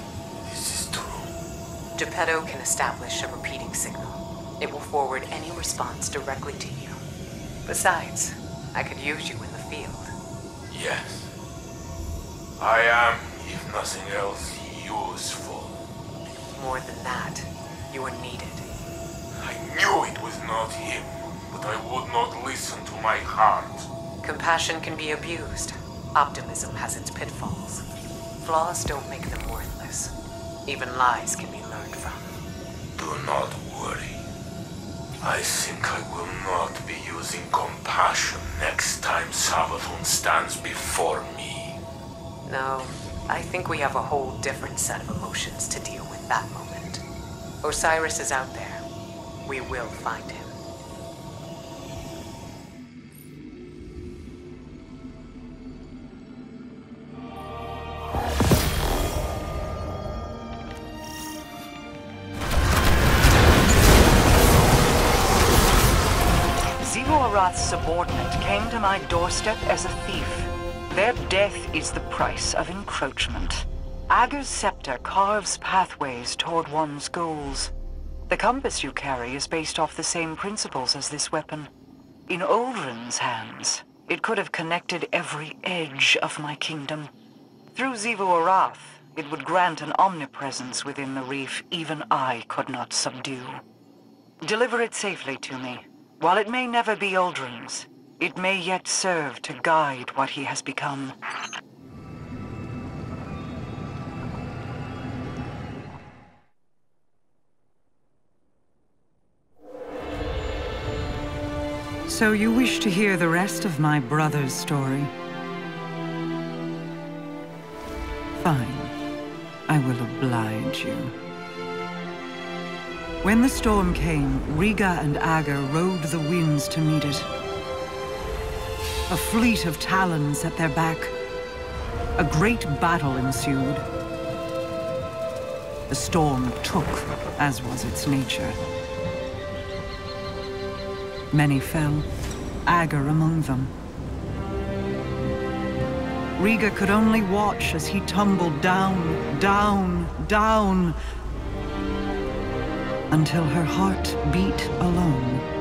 This is true. Geppetto can establish a repeating signal. It will forward any response directly to you. Besides, I could use you in the field. Yes. I am, if nothing else, useful. More than that, you are needed. I knew it was not him, but I would not listen to my heart. Compassion can be abused. Optimism has its pitfalls. Flaws don't make them worthless. Even lies can be learned from. Do not worry. I think I will not be using compassion next time Savathun stands before me. No, I think we have a whole different set of emotions to deal with that moment. Osiris is out there. We will find him. To my doorstep as a thief. Their death is the price of encroachment. Ager's scepter carves pathways toward one's goals. The compass you carry is based off the same principles as this weapon. In Uldren's hands, it could have connected every edge of my kingdom. Through Xivu Arath, it would grant an omnipresence within the reef even I could not subdue. Deliver it safely to me. While it may never be Uldren's, it may yet serve to guide what he has become. So you wish to hear the rest of my brother's story? Fine. I will oblige you. When the storm came, Riga and Ager rode the winds to meet it. A fleet of talons at their back. A great battle ensued. The storm took, as was its nature. Many fell, Ager among them. Riga could only watch as he tumbled down, down, down, until her heart beat alone.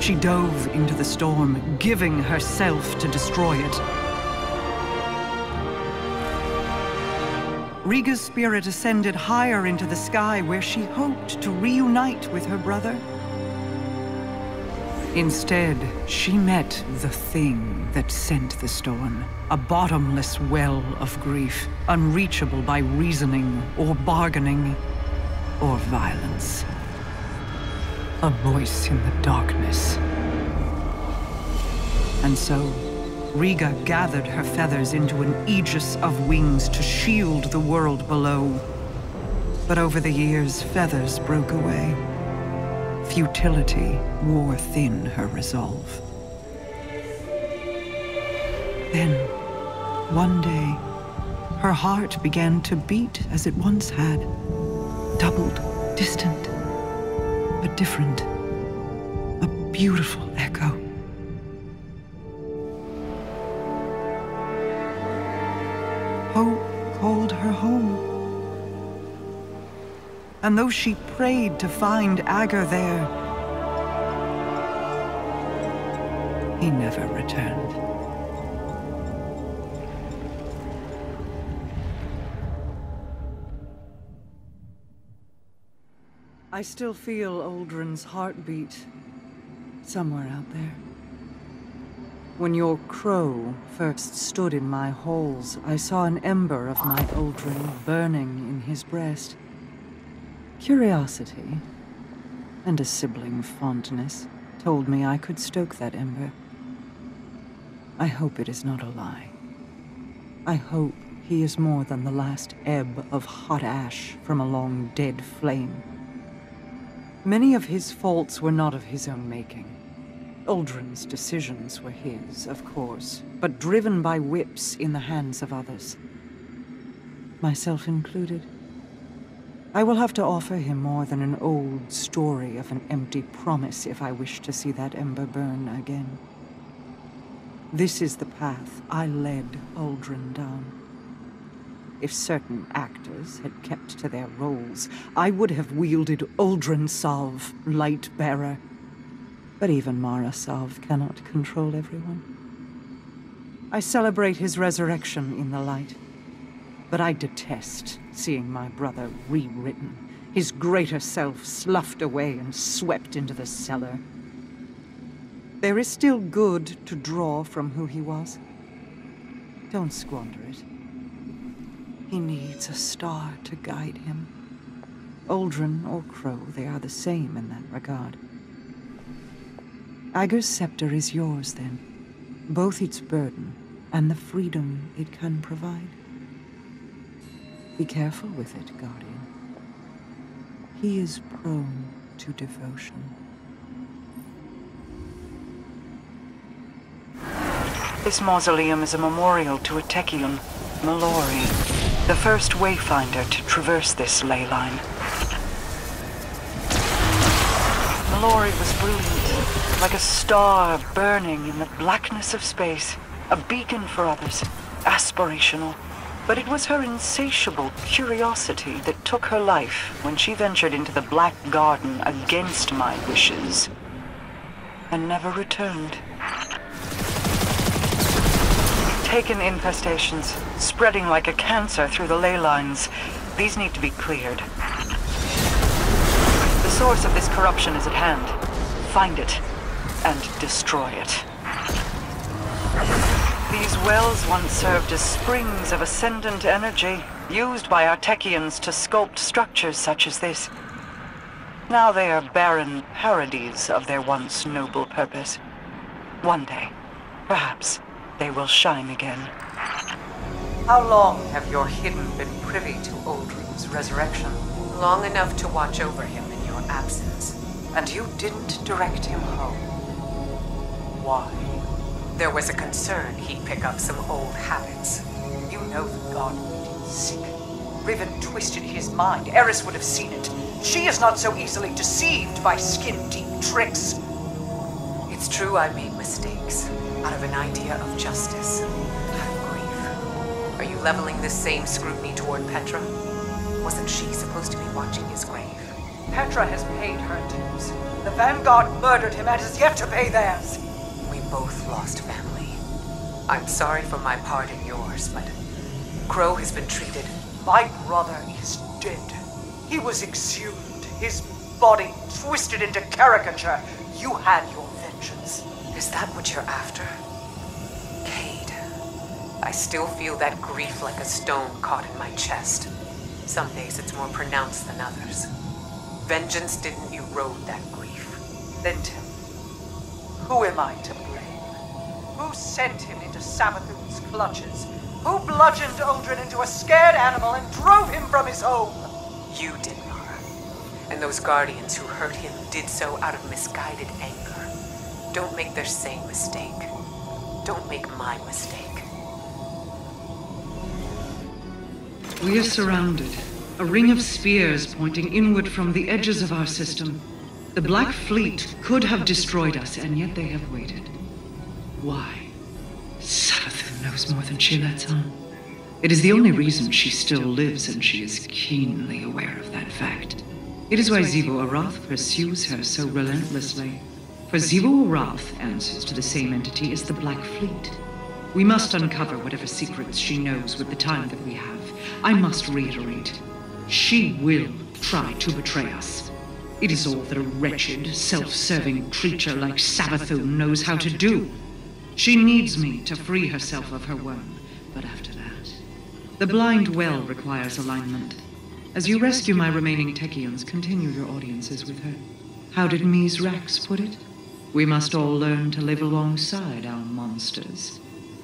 She dove into the storm, giving herself to destroy it. Riga's spirit ascended higher into the sky where she hoped to reunite with her brother. Instead, she met the thing that sent the storm. A bottomless well of grief, unreachable by reasoning or bargaining or violence. A voice in the darkness. And so, Riga gathered her feathers into an aegis of wings to shield the world below. But over the years, feathers broke away. Futility wore thin her resolve. Then, one day, her heart began to beat as it once had, doubled, distant but different. A beautiful echo. Hope called her home. And though she prayed to find Ager there, he never returned. I still feel Uldren's heartbeat somewhere out there. When your crow first stood in my halls, I saw an ember of my Uldren burning in his breast. Curiosity and a sibling fondness told me I could stoke that ember. I hope it is not a lie. I hope he is more than the last ebb of hot ash from a long dead flame. Many of his faults were not of his own making. Uldren's decisions were his, of course, but driven by whips in the hands of others. Myself included. I will have to offer him more than an old story of an empty promise if I wish to see that ember burn again. This is the path I led Uldren down. If certain actors had kept to their roles, I would have wielded Uldren Sov, Light Bearer. But even Mara cannot control everyone. I celebrate his resurrection in the light. But I detest seeing my brother rewritten, his greater self sloughed away and swept into the cellar. There is still good to draw from who he was. Don't squander it. He needs a star to guide him. Uldren or Crow, they are the same in that regard. Ager's scepter is yours, then. Both its burden and the freedom it can provide. Be careful with it, Guardian. He is prone to devotion. This mausoleum is a memorial to a Techeun, Mallory, the first wayfinder to traverse this ley line. Mallory was brilliant, like a star burning in the blackness of space, a beacon for others, aspirational. But it was her insatiable curiosity that took her life when she ventured into the Black Garden against my wishes, and never returned. Taken infestations, spreading like a cancer through the ley lines. These need to be cleared. The source of this corruption is at hand. Find it, and destroy it. These wells once served as springs of ascendant energy, used by our Techeuns to sculpt structures such as this. Now they are barren parodies of their once noble purpose. One day, perhaps, they will shine again. How long have your hidden been privy to Uldren's resurrection? Long enough to watch over him in your absence. And you didn't direct him home. Why? There was a concern he'd pick up some old habits. You know the god made him sick. Riven twisted his mind. Eris would have seen it. She is not so easily deceived by skin-deep tricks. It's true I made mistakes out of an idea of justice, out of grief. Are you leveling this same scrutiny toward Petra? Wasn't she supposed to be watching his grave? Petra has paid her dues. The Vanguard murdered him and has yet to pay theirs. We both lost family. I'm sorry for my part in yours, but Crow has been treated. My brother is dead. He was exhumed, his body twisted into caricature. You had your vengeance. Is that what you're after? Cayde, I still feel that grief like a stone caught in my chest. Some days it's more pronounced than others. Vengeance didn't erode that grief. Then me, who am I to blame? Who sent him into Savathun's clutches? Who bludgeoned Uldren into a scared animal and drove him from his home? You did, Mara. And those guardians who hurt him did so out of misguided anger. Don't make their same mistake. Don't make my mistake. We are surrounded. A ring of spears pointing inward from the edges of our system. The Black Fleet could have destroyed us, and yet they have waited. Why? Savathun knows more than she lets on. It is the only reason she still lives, and she is keenly aware of that fact. It is why Xivu Arath pursues her so relentlessly. For Xivu Arath answers to the same entity as the Black Fleet. We must uncover whatever secrets she knows with the time that we have. I must reiterate. She will try to betray us. It is all that a wretched, self-serving creature like Savathun knows how to do. She needs me to free herself of her worm, but after that... The blind well requires alignment. As you rescue my remaining Techeuns, continue your audiences with her. How did Mithrax put it? We must all learn to live alongside our monsters.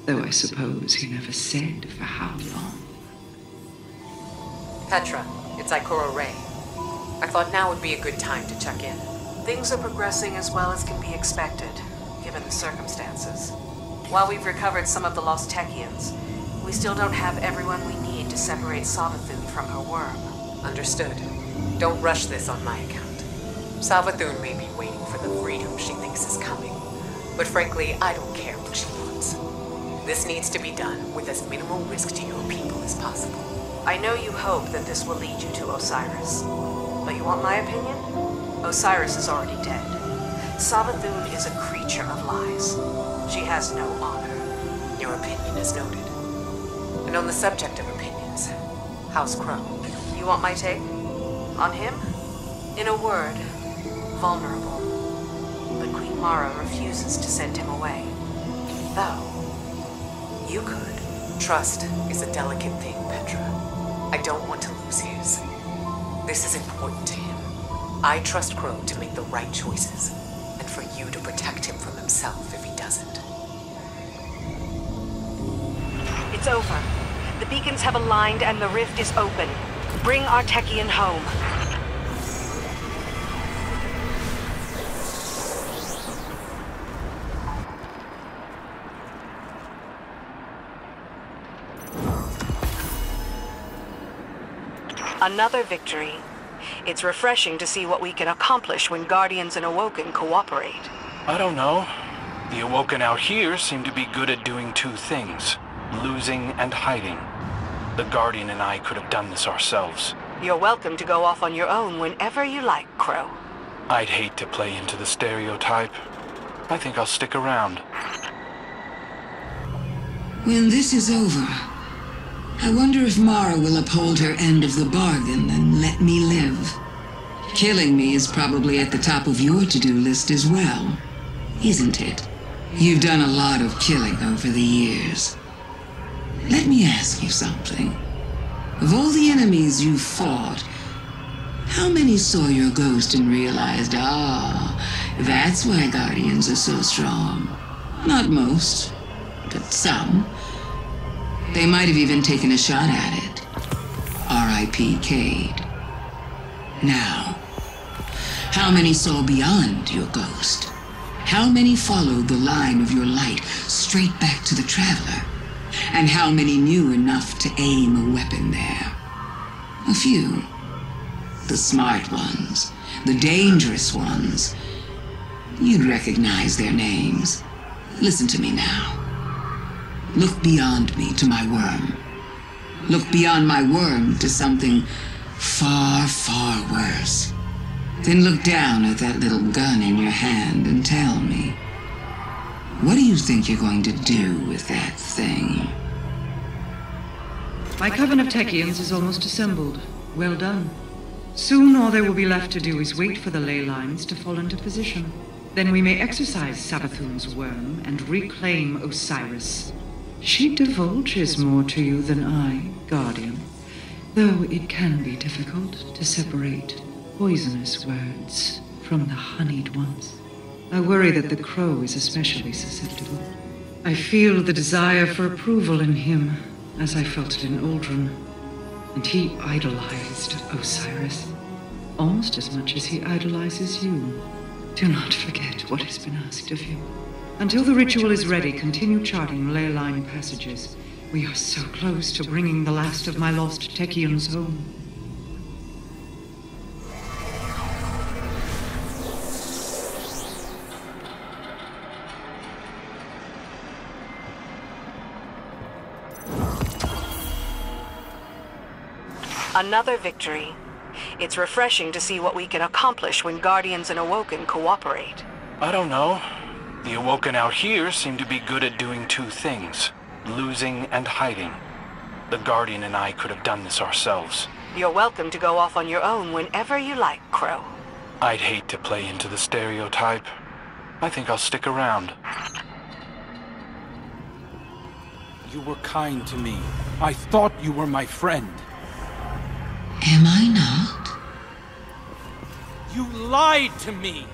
Though I suppose he never said for how long. Petra, it's Ikora Rey. I thought now would be a good time to check in. Things are progressing as well as can be expected, given the circumstances. While we've recovered some of the lost Techeuns, we still don't have everyone we need to separate Savathun from her worm. Understood. Don't rush this on my account. Savathun may be waiting for the freedom she thinks is coming, but frankly, I don't care what she wants. This needs to be done with as minimal risk to your people as possible. I know you hope that this will lead you to Osiris. But you want my opinion? Osiris is already dead. Savathun is a creature of lies. She has no honor. Your opinion is noted. And on the subject of opinions, how's Crow? You want my take? On him? In a word, vulnerable. But Queen Mara refuses to send him away. Though, you could. Trust is a delicate thing, Petra. I don't want to lose his. This is important to him. I trust Crow to make the right choices, and for you to protect him from himself if he doesn't. It's over. The beacons have aligned and the rift is open. Bring Artekian home. Another victory. It's refreshing to see what we can accomplish when Guardians and Awoken cooperate. I don't know. The Awoken out here seem to be good at doing two things. Losing and hiding. The Guardian and I could have done this ourselves. You're welcome to go off on your own whenever you like, Crow. I'd hate to play into the stereotype. I think I'll stick around. When this is over, I wonder if Mara will uphold her end of the bargain and let me live. Killing me is probably at the top of your to-do list as well, isn't it? You've done a lot of killing over the years. Let me ask you something. Of all the enemies you've fought, how many saw your ghost and realized, ah, that's why Guardians are so strong? Not most, but some. They might have even taken a shot at it. R.I.P. Cayde. Now, how many saw beyond your ghost? How many followed the line of your light straight back to the Traveler? And how many knew enough to aim a weapon there? A few. The smart ones, the dangerous ones. You'd recognize their names. Listen to me now. Look beyond me to my worm. Look beyond my worm to something far, far worse. Then look down at that little gun in your hand and tell me. What do you think you're going to do with that thing? My coven of Techeuns is almost assembled. Well done. Soon all there will be left to do is wait for the ley lines to fall into position. Then we may exercise Savathun's worm and reclaim Osiris. She divulges more to you than I, Guardian, though it can be difficult to separate poisonous words from the honeyed ones. I worry that the crow is especially susceptible. I feel the desire for approval in him, as I felt it in Uldren, and he idolized Osiris, almost as much as he idolizes you. Do not forget what has been asked of you. Until the ritual is ready, continue charting ley line passages. We are so close to bringing the last of my lost Techeuns home. Another victory. It's refreshing to see what we can accomplish when Guardians and Awoken cooperate. I don't know. The Awoken out here seem to be good at doing two things. Losing and hiding. The Guardian and I could have done this ourselves. You're welcome to go off on your own whenever you like, Crow. I'd hate to play into the stereotype. I think I'll stick around. You were kind to me. I thought you were my friend. Am I not? You lied to me!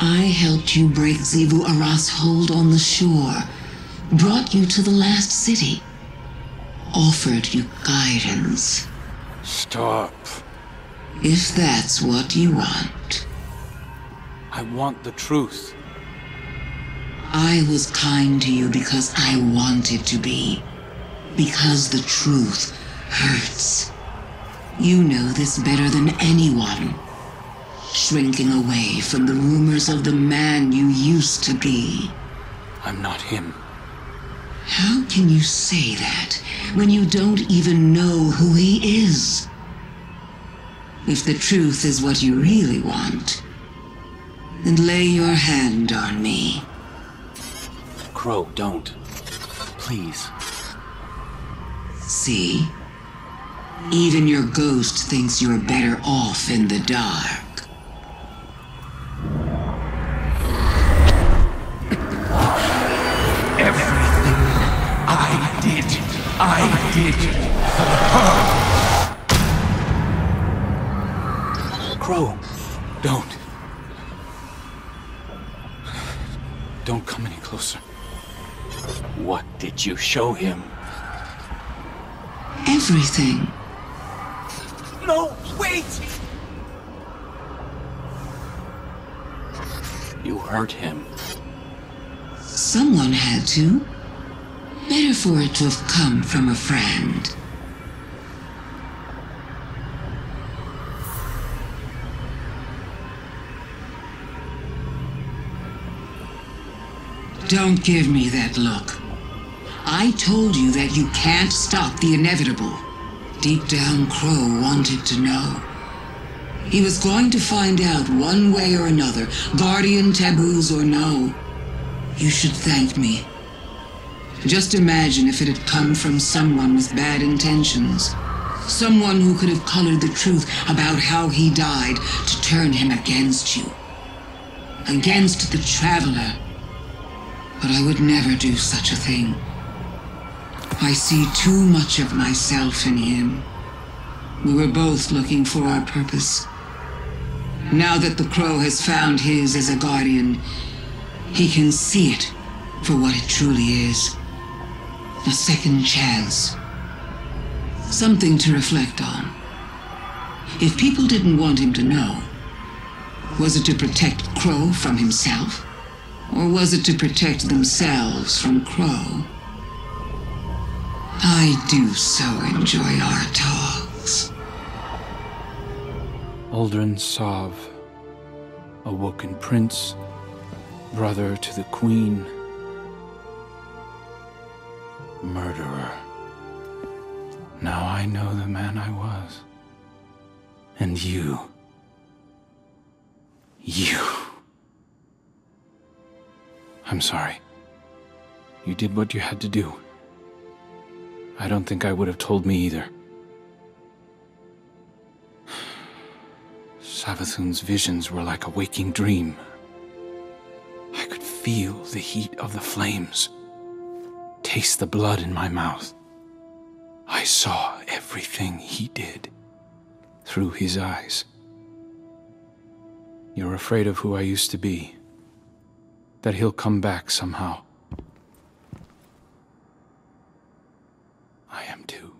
I helped you break Xivu Arath's hold on the shore, brought you to the last city, offered you guidance. Stop. If that's what you want. I want the truth. I was kind to you because I wanted to be. Because the truth hurts. You know this better than anyone. Shrinking away from the rumors of the man you used to be. I'm not him. How can you say that when you don't even know who he is? If the truth is what you really want, then lay your hand on me. Crow, don't. Please. See? Even your ghost thinks you're better off in the dark. Everything I did, I did Crow, don't. Don't come any closer. What did you show him? Everything. No, wait! You hurt him. Someone had to. Better for it to have come from a friend. Don't give me that look. I told you that you can't stop the inevitable. Deep down, Crow wanted to know. He was going to find out one way or another, guardian taboos or no. You should thank me. Just imagine if it had come from someone with bad intentions. Someone who could have colored the truth about how he died to turn him against you. Against the Traveler. But I would never do such a thing. I see too much of myself in him. We were both looking for our purpose. Now that the Crow has found his as a guardian, he can see it for what it truly is. A second chance. Something to reflect on. If people didn't want him to know, was it to protect Crow from himself? Or was it to protect themselves from Crow? I do so enjoy our talks. Uldren Sov, awoken prince, brother to the queen, murderer. Now I know the man I was. And you. You. I'm sorry. You did what you had to do. I don't think I would have told me either. Savathun's visions were like a waking dream. I could feel the heat of the flames, taste the blood in my mouth. I saw everything he did through his eyes. You're afraid of who I used to be, that he'll come back somehow. I am too.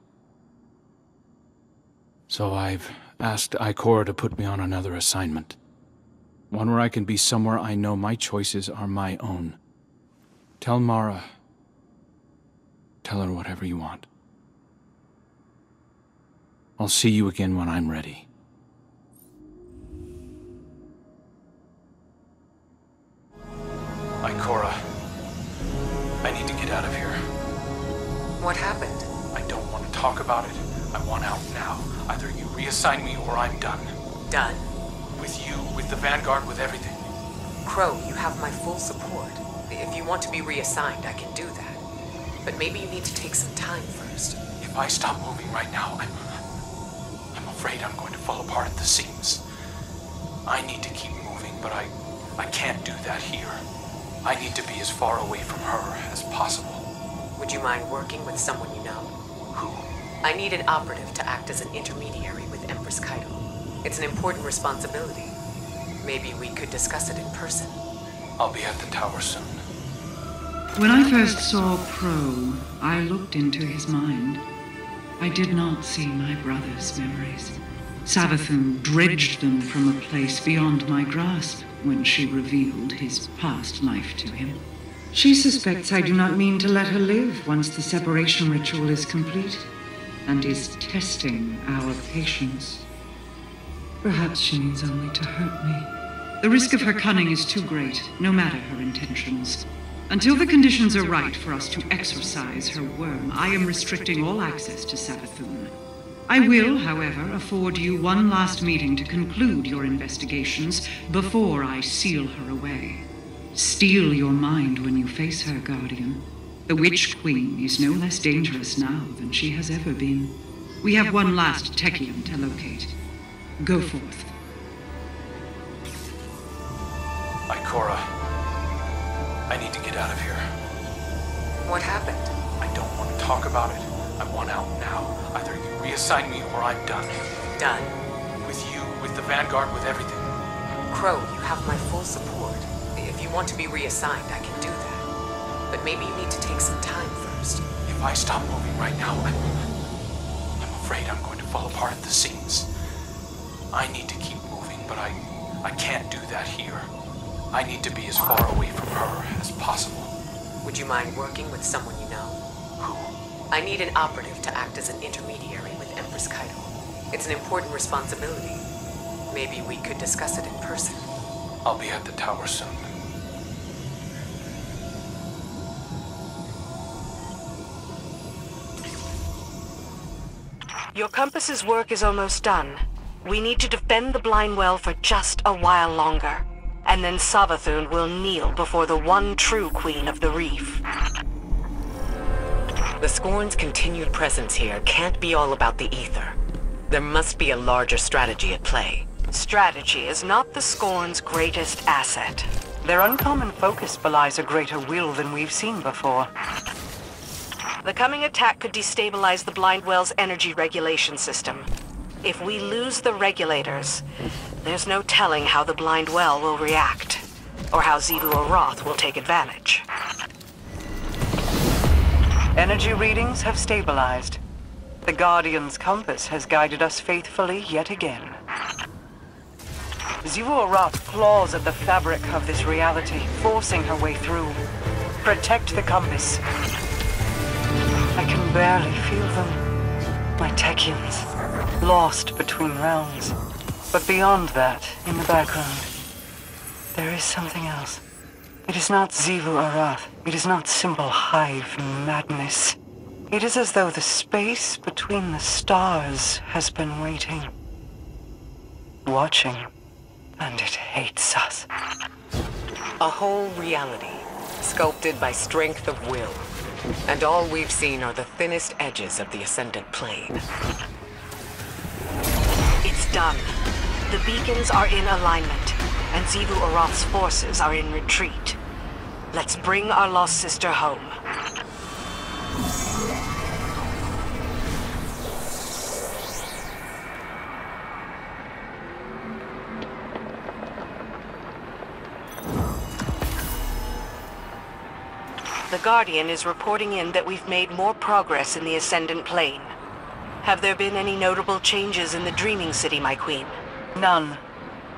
So I've asked Ikora to put me on another assignment. One where I can be somewhere I know my choices are my own. Tell Mara. Tell her whatever you want. I'll see you again when I'm ready. Ikora. I need to get out of here. What happened? I don't want to talk about it. I want out now. Either you reassign me or I'm done. Done. With you, with the Vanguard, with everything. Crow, you have my full support. If you want to be reassigned, I can do that. But maybe you need to take some time first. If I stop moving right now, I'm... I'm afraid I'm going to fall apart at the seams. I need to keep moving, but I... I can't do that here. I need to be as far away from her as possible. Would you mind working with someone you know? Who? I need an operative to act as an intermediary Empress Caiatl. It's an important responsibility. Maybe we could discuss it in person. I'll be at the tower soon. When I first saw Crow, I looked into his mind. I did not see my brother's memories. Savathun dredged them from a place beyond my grasp when she revealed his past life to him. She suspects I do not mean to let her live once the separation ritual is complete, and is testing our patience. Perhaps she means only to hurt me. The risk of her cunning is too great, no matter her intentions. Until the conditions are right for us to exorcise her worm, I am restricting all access to Savathun. I will, however, afford you one last meeting to conclude your investigations before I seal her away. Steel your mind when you face her, Guardian. The Witch Queen is no less dangerous now than she has ever been. We have one last Techeun to locate. Go forth. Ikora, I need to get out of here. What happened? I don't want to talk about it. I want out now. Either you reassign me or I'm done. Done. With you, with the Vanguard, with everything. Crow, you have my full support. If you want to be reassigned, I can do that. But maybe you need to take some time first. If I stop moving right now, I'm, I'm afraid I'm going to fall apart at the seams. I need to keep moving, but I, I can't do that here. I need to be as far away from her as possible. Would you mind working with someone you know? Who? I need an operative to act as an intermediary with Empress Caiatl. It's an important responsibility. Maybe we could discuss it in person. I'll be at the tower soon. Your compass's work is almost done. We need to defend the Blind Well for just a while longer. And then Savathun will kneel before the one true Queen of the Reef. The Scorn's continued presence here can't be all about the Ether. There must be a larger strategy at play. Strategy is not the Scorn's greatest asset. Their uncommon focus belies a greater will than we've seen before. The coming attack could destabilize the Blind Well's energy regulation system. If we lose the regulators, there's no telling how the Blind Well will react, or how Xivu Arath will take advantage. Energy readings have stabilized. The Guardian's compass has guided us faithfully yet again. Xivu Arath claws at the fabric of this reality, forcing her way through. Protect the compass. I can barely feel them. My Techeuns, lost between realms. But beyond that, in the background, there is something else. It is not Xivu Arath. It is not simple hive madness. It is as though the space between the stars has been waiting. Watching. And it hates us. A whole reality, sculpted by strength of will. And all we've seen are the thinnest edges of the Ascendant Plane. It's done. The beacons are in alignment, and Xivu Arath's forces are in retreat. Let's bring our lost sister home. The Guardian is reporting in that we've made more progress in the Ascendant Plane. Have there been any notable changes in the Dreaming City, my queen? None.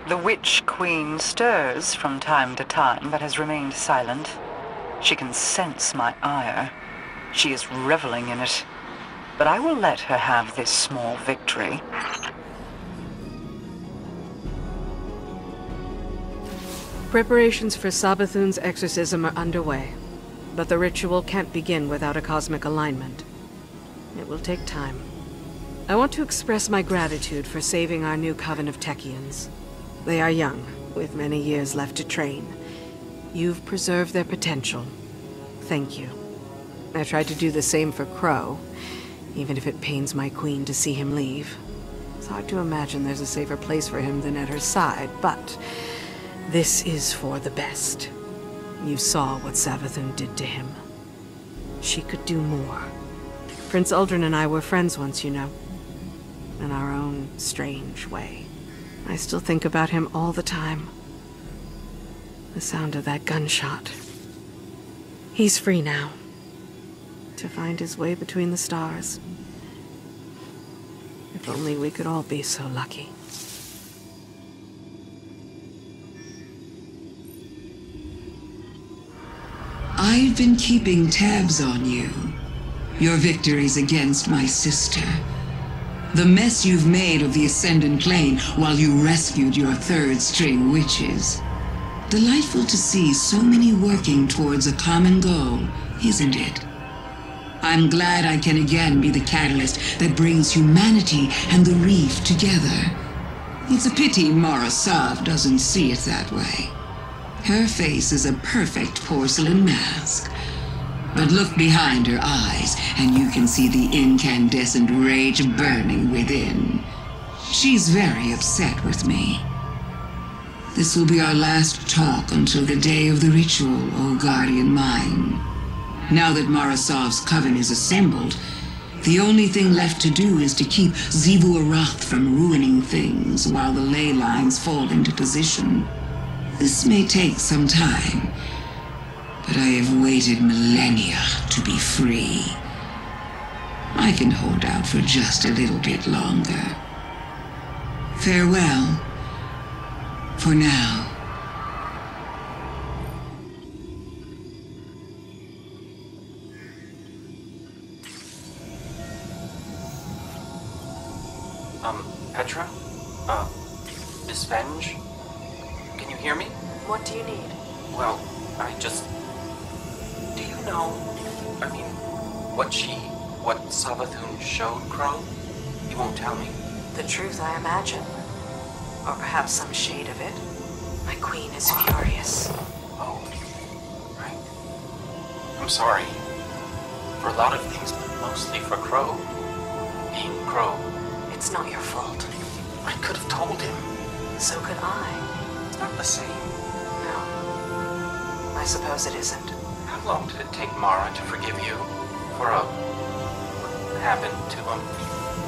The Witch Queen stirs from time to time, but has remained silent. She can sense my ire. She is reveling in it. But I will let her have this small victory. Preparations for Savathun's exorcism are underway, but the ritual can't begin without a cosmic alignment. It will take time. I want to express my gratitude for saving our new coven of Techeuns. They are young, with many years left to train. You've preserved their potential. Thank you. I tried to do the same for Crow, even if it pains my queen to see him leave. It's hard to imagine there's a safer place for him than at her side, but this is for the best. You saw what Savathun did to him. She could do more. Prince Uldren and I were friends once, you know. In our own strange way. I still think about him all the time. The sound of that gunshot. He's free now. To find his way between the stars. If only we could all be so lucky. I've been keeping tabs on you. Your victories against my sister. The mess you've made of the Ascendant Plane while you rescued your third string witches. Delightful to see so many working towards a common goal, isn't it? I'm glad I can again be the catalyst that brings humanity and the reef together. It's a pity Mara Sov doesn't see it that way. Her face is a perfect porcelain mask. But look behind her eyes, and you can see the incandescent rage burning within. She's very upset with me. This will be our last talk until the day of the ritual, O Guardian Mine. Now that Mara Sov's coven is assembled, the only thing left to do is to keep Xivu Arath from ruining things while the ley lines fall into position. This may take some time, but I have waited millennia to be free. I can hold out for just a little bit longer. Farewell. For now. Showed Crow? You won't tell me? The truth, I imagine. Or perhaps some shade of it. My queen is furious. Oh, right. I'm sorry. For a lot of things, but mostly for Crow. Being Crow. It's not your fault. I could have told him. So could I. It's not the same. No. I suppose it isn't. How long did it take Mara to forgive you? For what happened to him?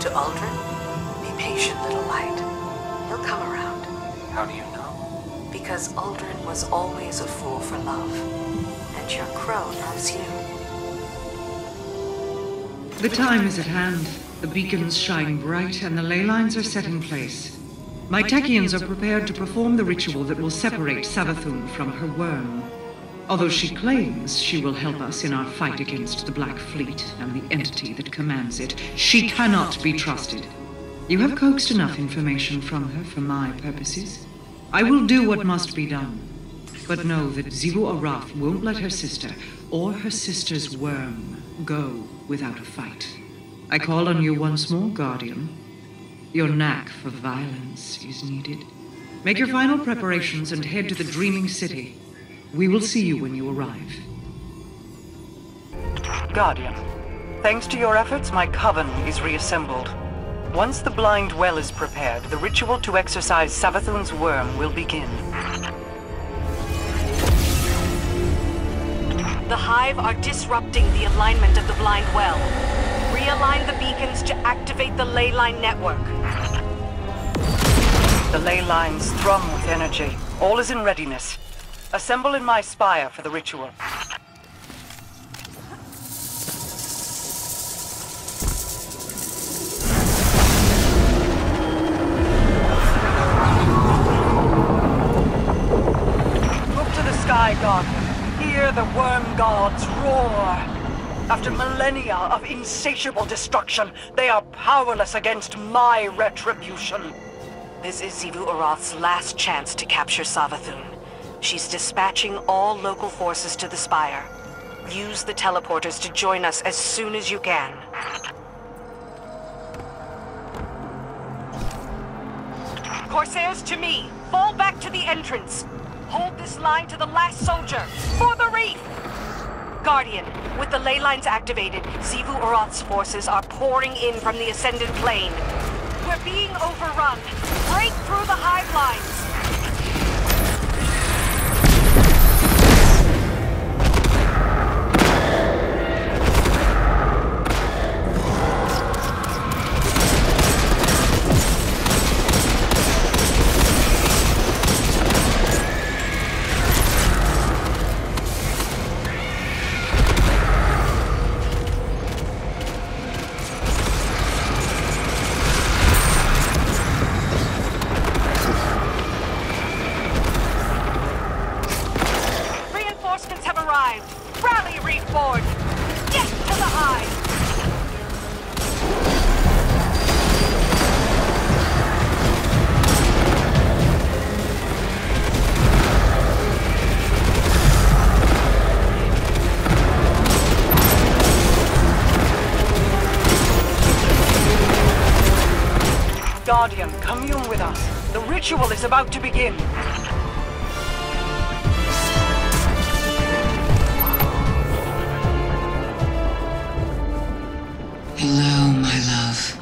To Uldren? Be patient, little light. He'll come around. How do you know? Because Uldren was always a fool for love. And your crow loves you. The time is at hand. The beacons shine bright and the ley lines are set in place. My Techeuns are prepared to perform the ritual that will separate Savathun from her worm. Although she claims she will help us in our fight against the Black Fleet and the entity that commands it, she cannot be trusted. You have coaxed enough information from her for my purposes. I will do what must be done. But know that Xivu Arath won't let her sister, or her sister's worm, go without a fight. I call on you once more, Guardian. Your knack for violence is needed. Make your final preparations and head to the Dreaming City. We will see you when you arrive. Guardian, thanks to your efforts, my coven is reassembled. Once the blind well is prepared, the ritual to exorcise Savathun's worm will begin. The Hive are disrupting the alignment of the blind well. Realign the beacons to activate the ley line network. The ley lines thrum with energy. All is in readiness. Assemble in my spire for the ritual. Look to the sky, Guardian. Hear the worm gods roar. After millennia of insatiable destruction, they are powerless against my retribution. This is Xivu Arath's last chance to capture Savathun. She's dispatching all local forces to the Spire. Use the teleporters to join us as soon as you can. Corsairs to me! Fall back to the entrance! Hold this line to the last soldier! For the reef! Guardian, with the ley lines activated, Xivu Arath's forces are pouring in from the Ascendant Plane. We're being overrun. Break through the hive lines! Guardian, commune with us. The ritual is about to begin. Hello, my love.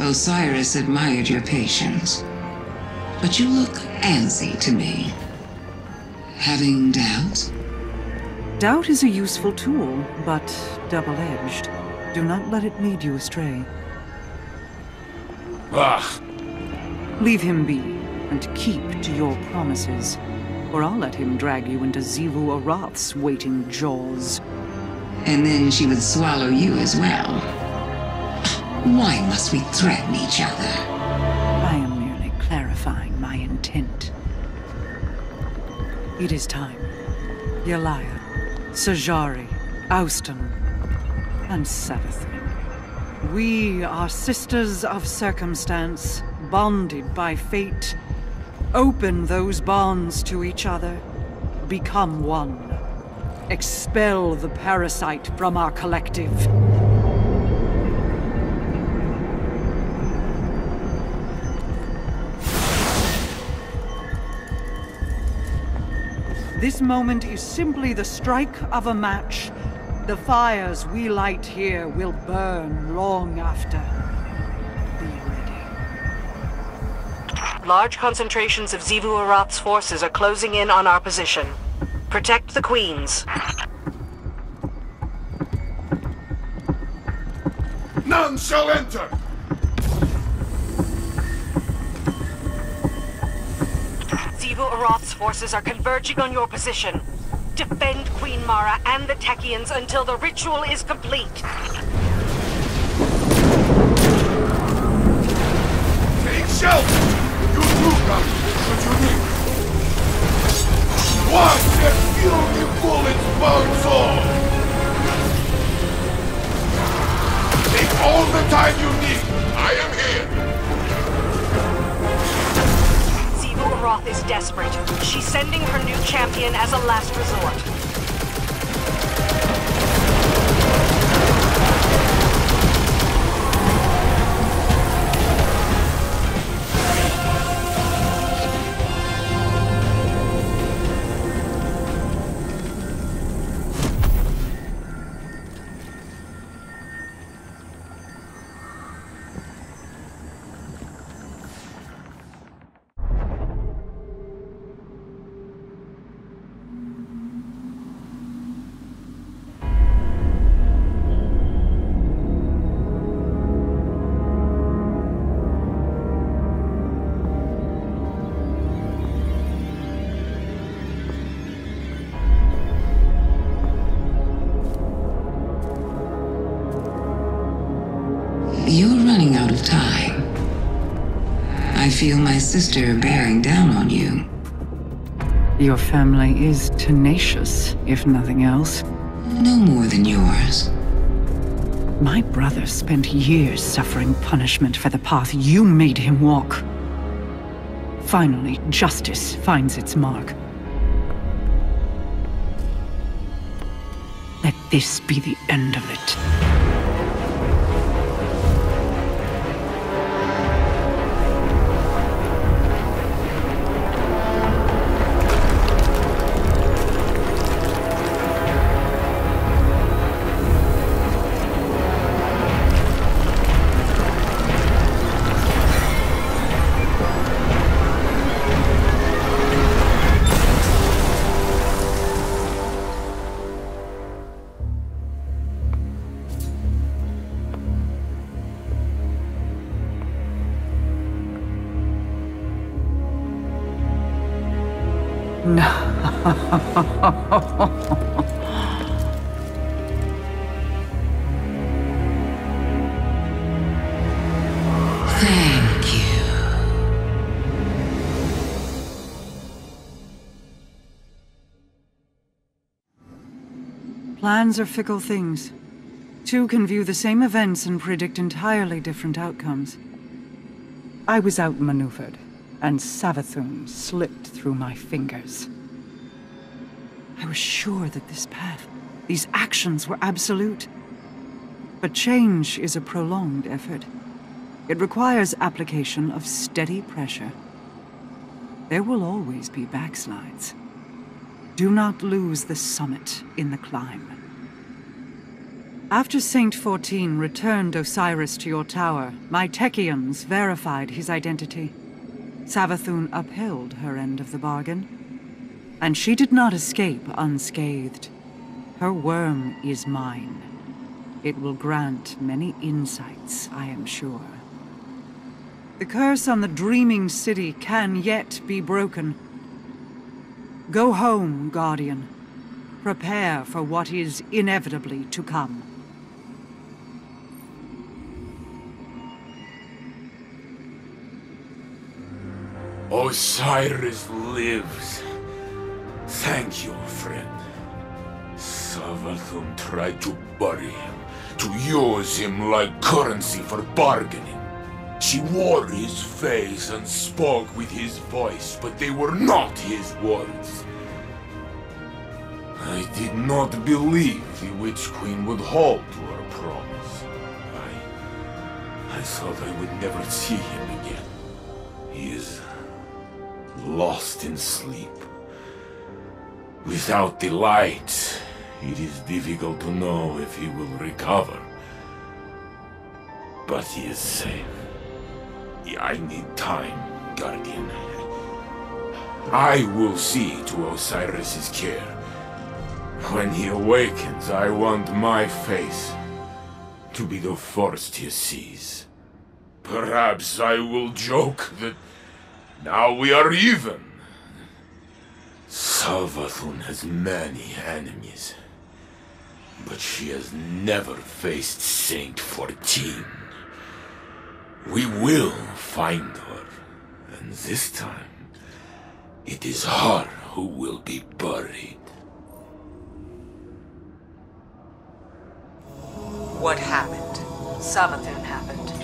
Osiris admired your patience, but you look antsy to me. Having doubt? Doubt is a useful tool, but double-edged. Do not let it lead you astray. Ah! Leave him be, and keep to your promises, or I'll let him drag you into Xivu Arath's waiting jaws. And then she would swallow you as well. Why must we threaten each other? I am merely clarifying my intent. It is time. Yelaya, Sajari, Austin, and Savathun. We are sisters of circumstance, bonded by fate. Open those bonds to each other. Become one. Expel the parasite from our collective. This moment is simply the strike of a match. The fires we light here will burn long after. Be ready. Large concentrations of Xivu Arath's forces are closing in on our position. Protect the queens. None shall enter! Xivu Arath's forces are converging on your position. Defend Queen Mara and the Techeuns until the ritual is complete. Take shelter! You too, Captain, should you need. Watch their fury bullets bounce off! Take all the time you need! I am here! Arath is desperate. She's sending her new champion as a last resort. Feel my sister bearing down on you. Your family is tenacious, if nothing else. No more than yours. My brother spent years suffering punishment for the path you made him walk. Finally, justice finds its mark. Let this be the end of it. Plans are fickle things. Two can view the same events and predict entirely different outcomes. I was outmaneuvered, and Savathun slipped through my fingers. I was sure that this path, these actions were absolute. But change is a prolonged effort. It requires application of steady pressure. There will always be backslides. Do not lose the summit in the climb. After Saint 14 returned Osiris to your tower, my Techeuns verified his identity. Savathun upheld her end of the bargain. And she did not escape unscathed. Her worm is mine. It will grant many insights, I am sure. The curse on the Dreaming City can yet be broken. Go home, Guardian. Prepare for what is inevitably to come. Osiris lives. Thank you, friend. Savathun tried to bury him, to use him like currency for bargaining. She wore his face and spoke with his voice, but they were not his words. I did not believe the Witch Queen would hold to her promise. I... I thought I would never see him again. He is lost in sleep. Without the light, it is difficult to know if he will recover. But he is safe. I need time, Guardian. I will see to Osiris's care. When he awakens, I want my face to be the first he sees. Perhaps I will joke that now we are even. Savathun has many enemies, but she has never faced Saint 14. We will find her, and this time, it is her who will be buried. What happened? Savathun happened.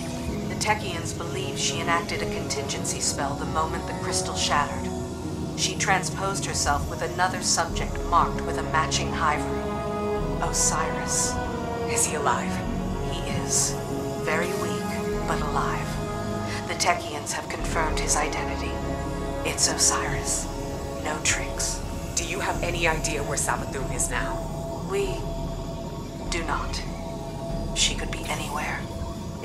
The Techeuns believe she enacted a contingency spell the moment the crystal shattered. She transposed herself with another subject marked with a matching hive rune. Osiris. Is he alive? He is. Very weak, but alive. The Techeuns have confirmed his identity. It's Osiris. No tricks. Do you have any idea where Savathun is now? We do not. She could be anywhere.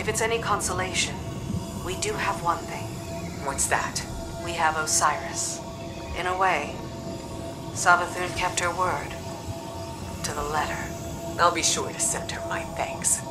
If it's any consolation, we do have one thing. What's that? We have Osiris. In a way, Savathun kept her word. To the letter. I'll be sure to send her my thanks.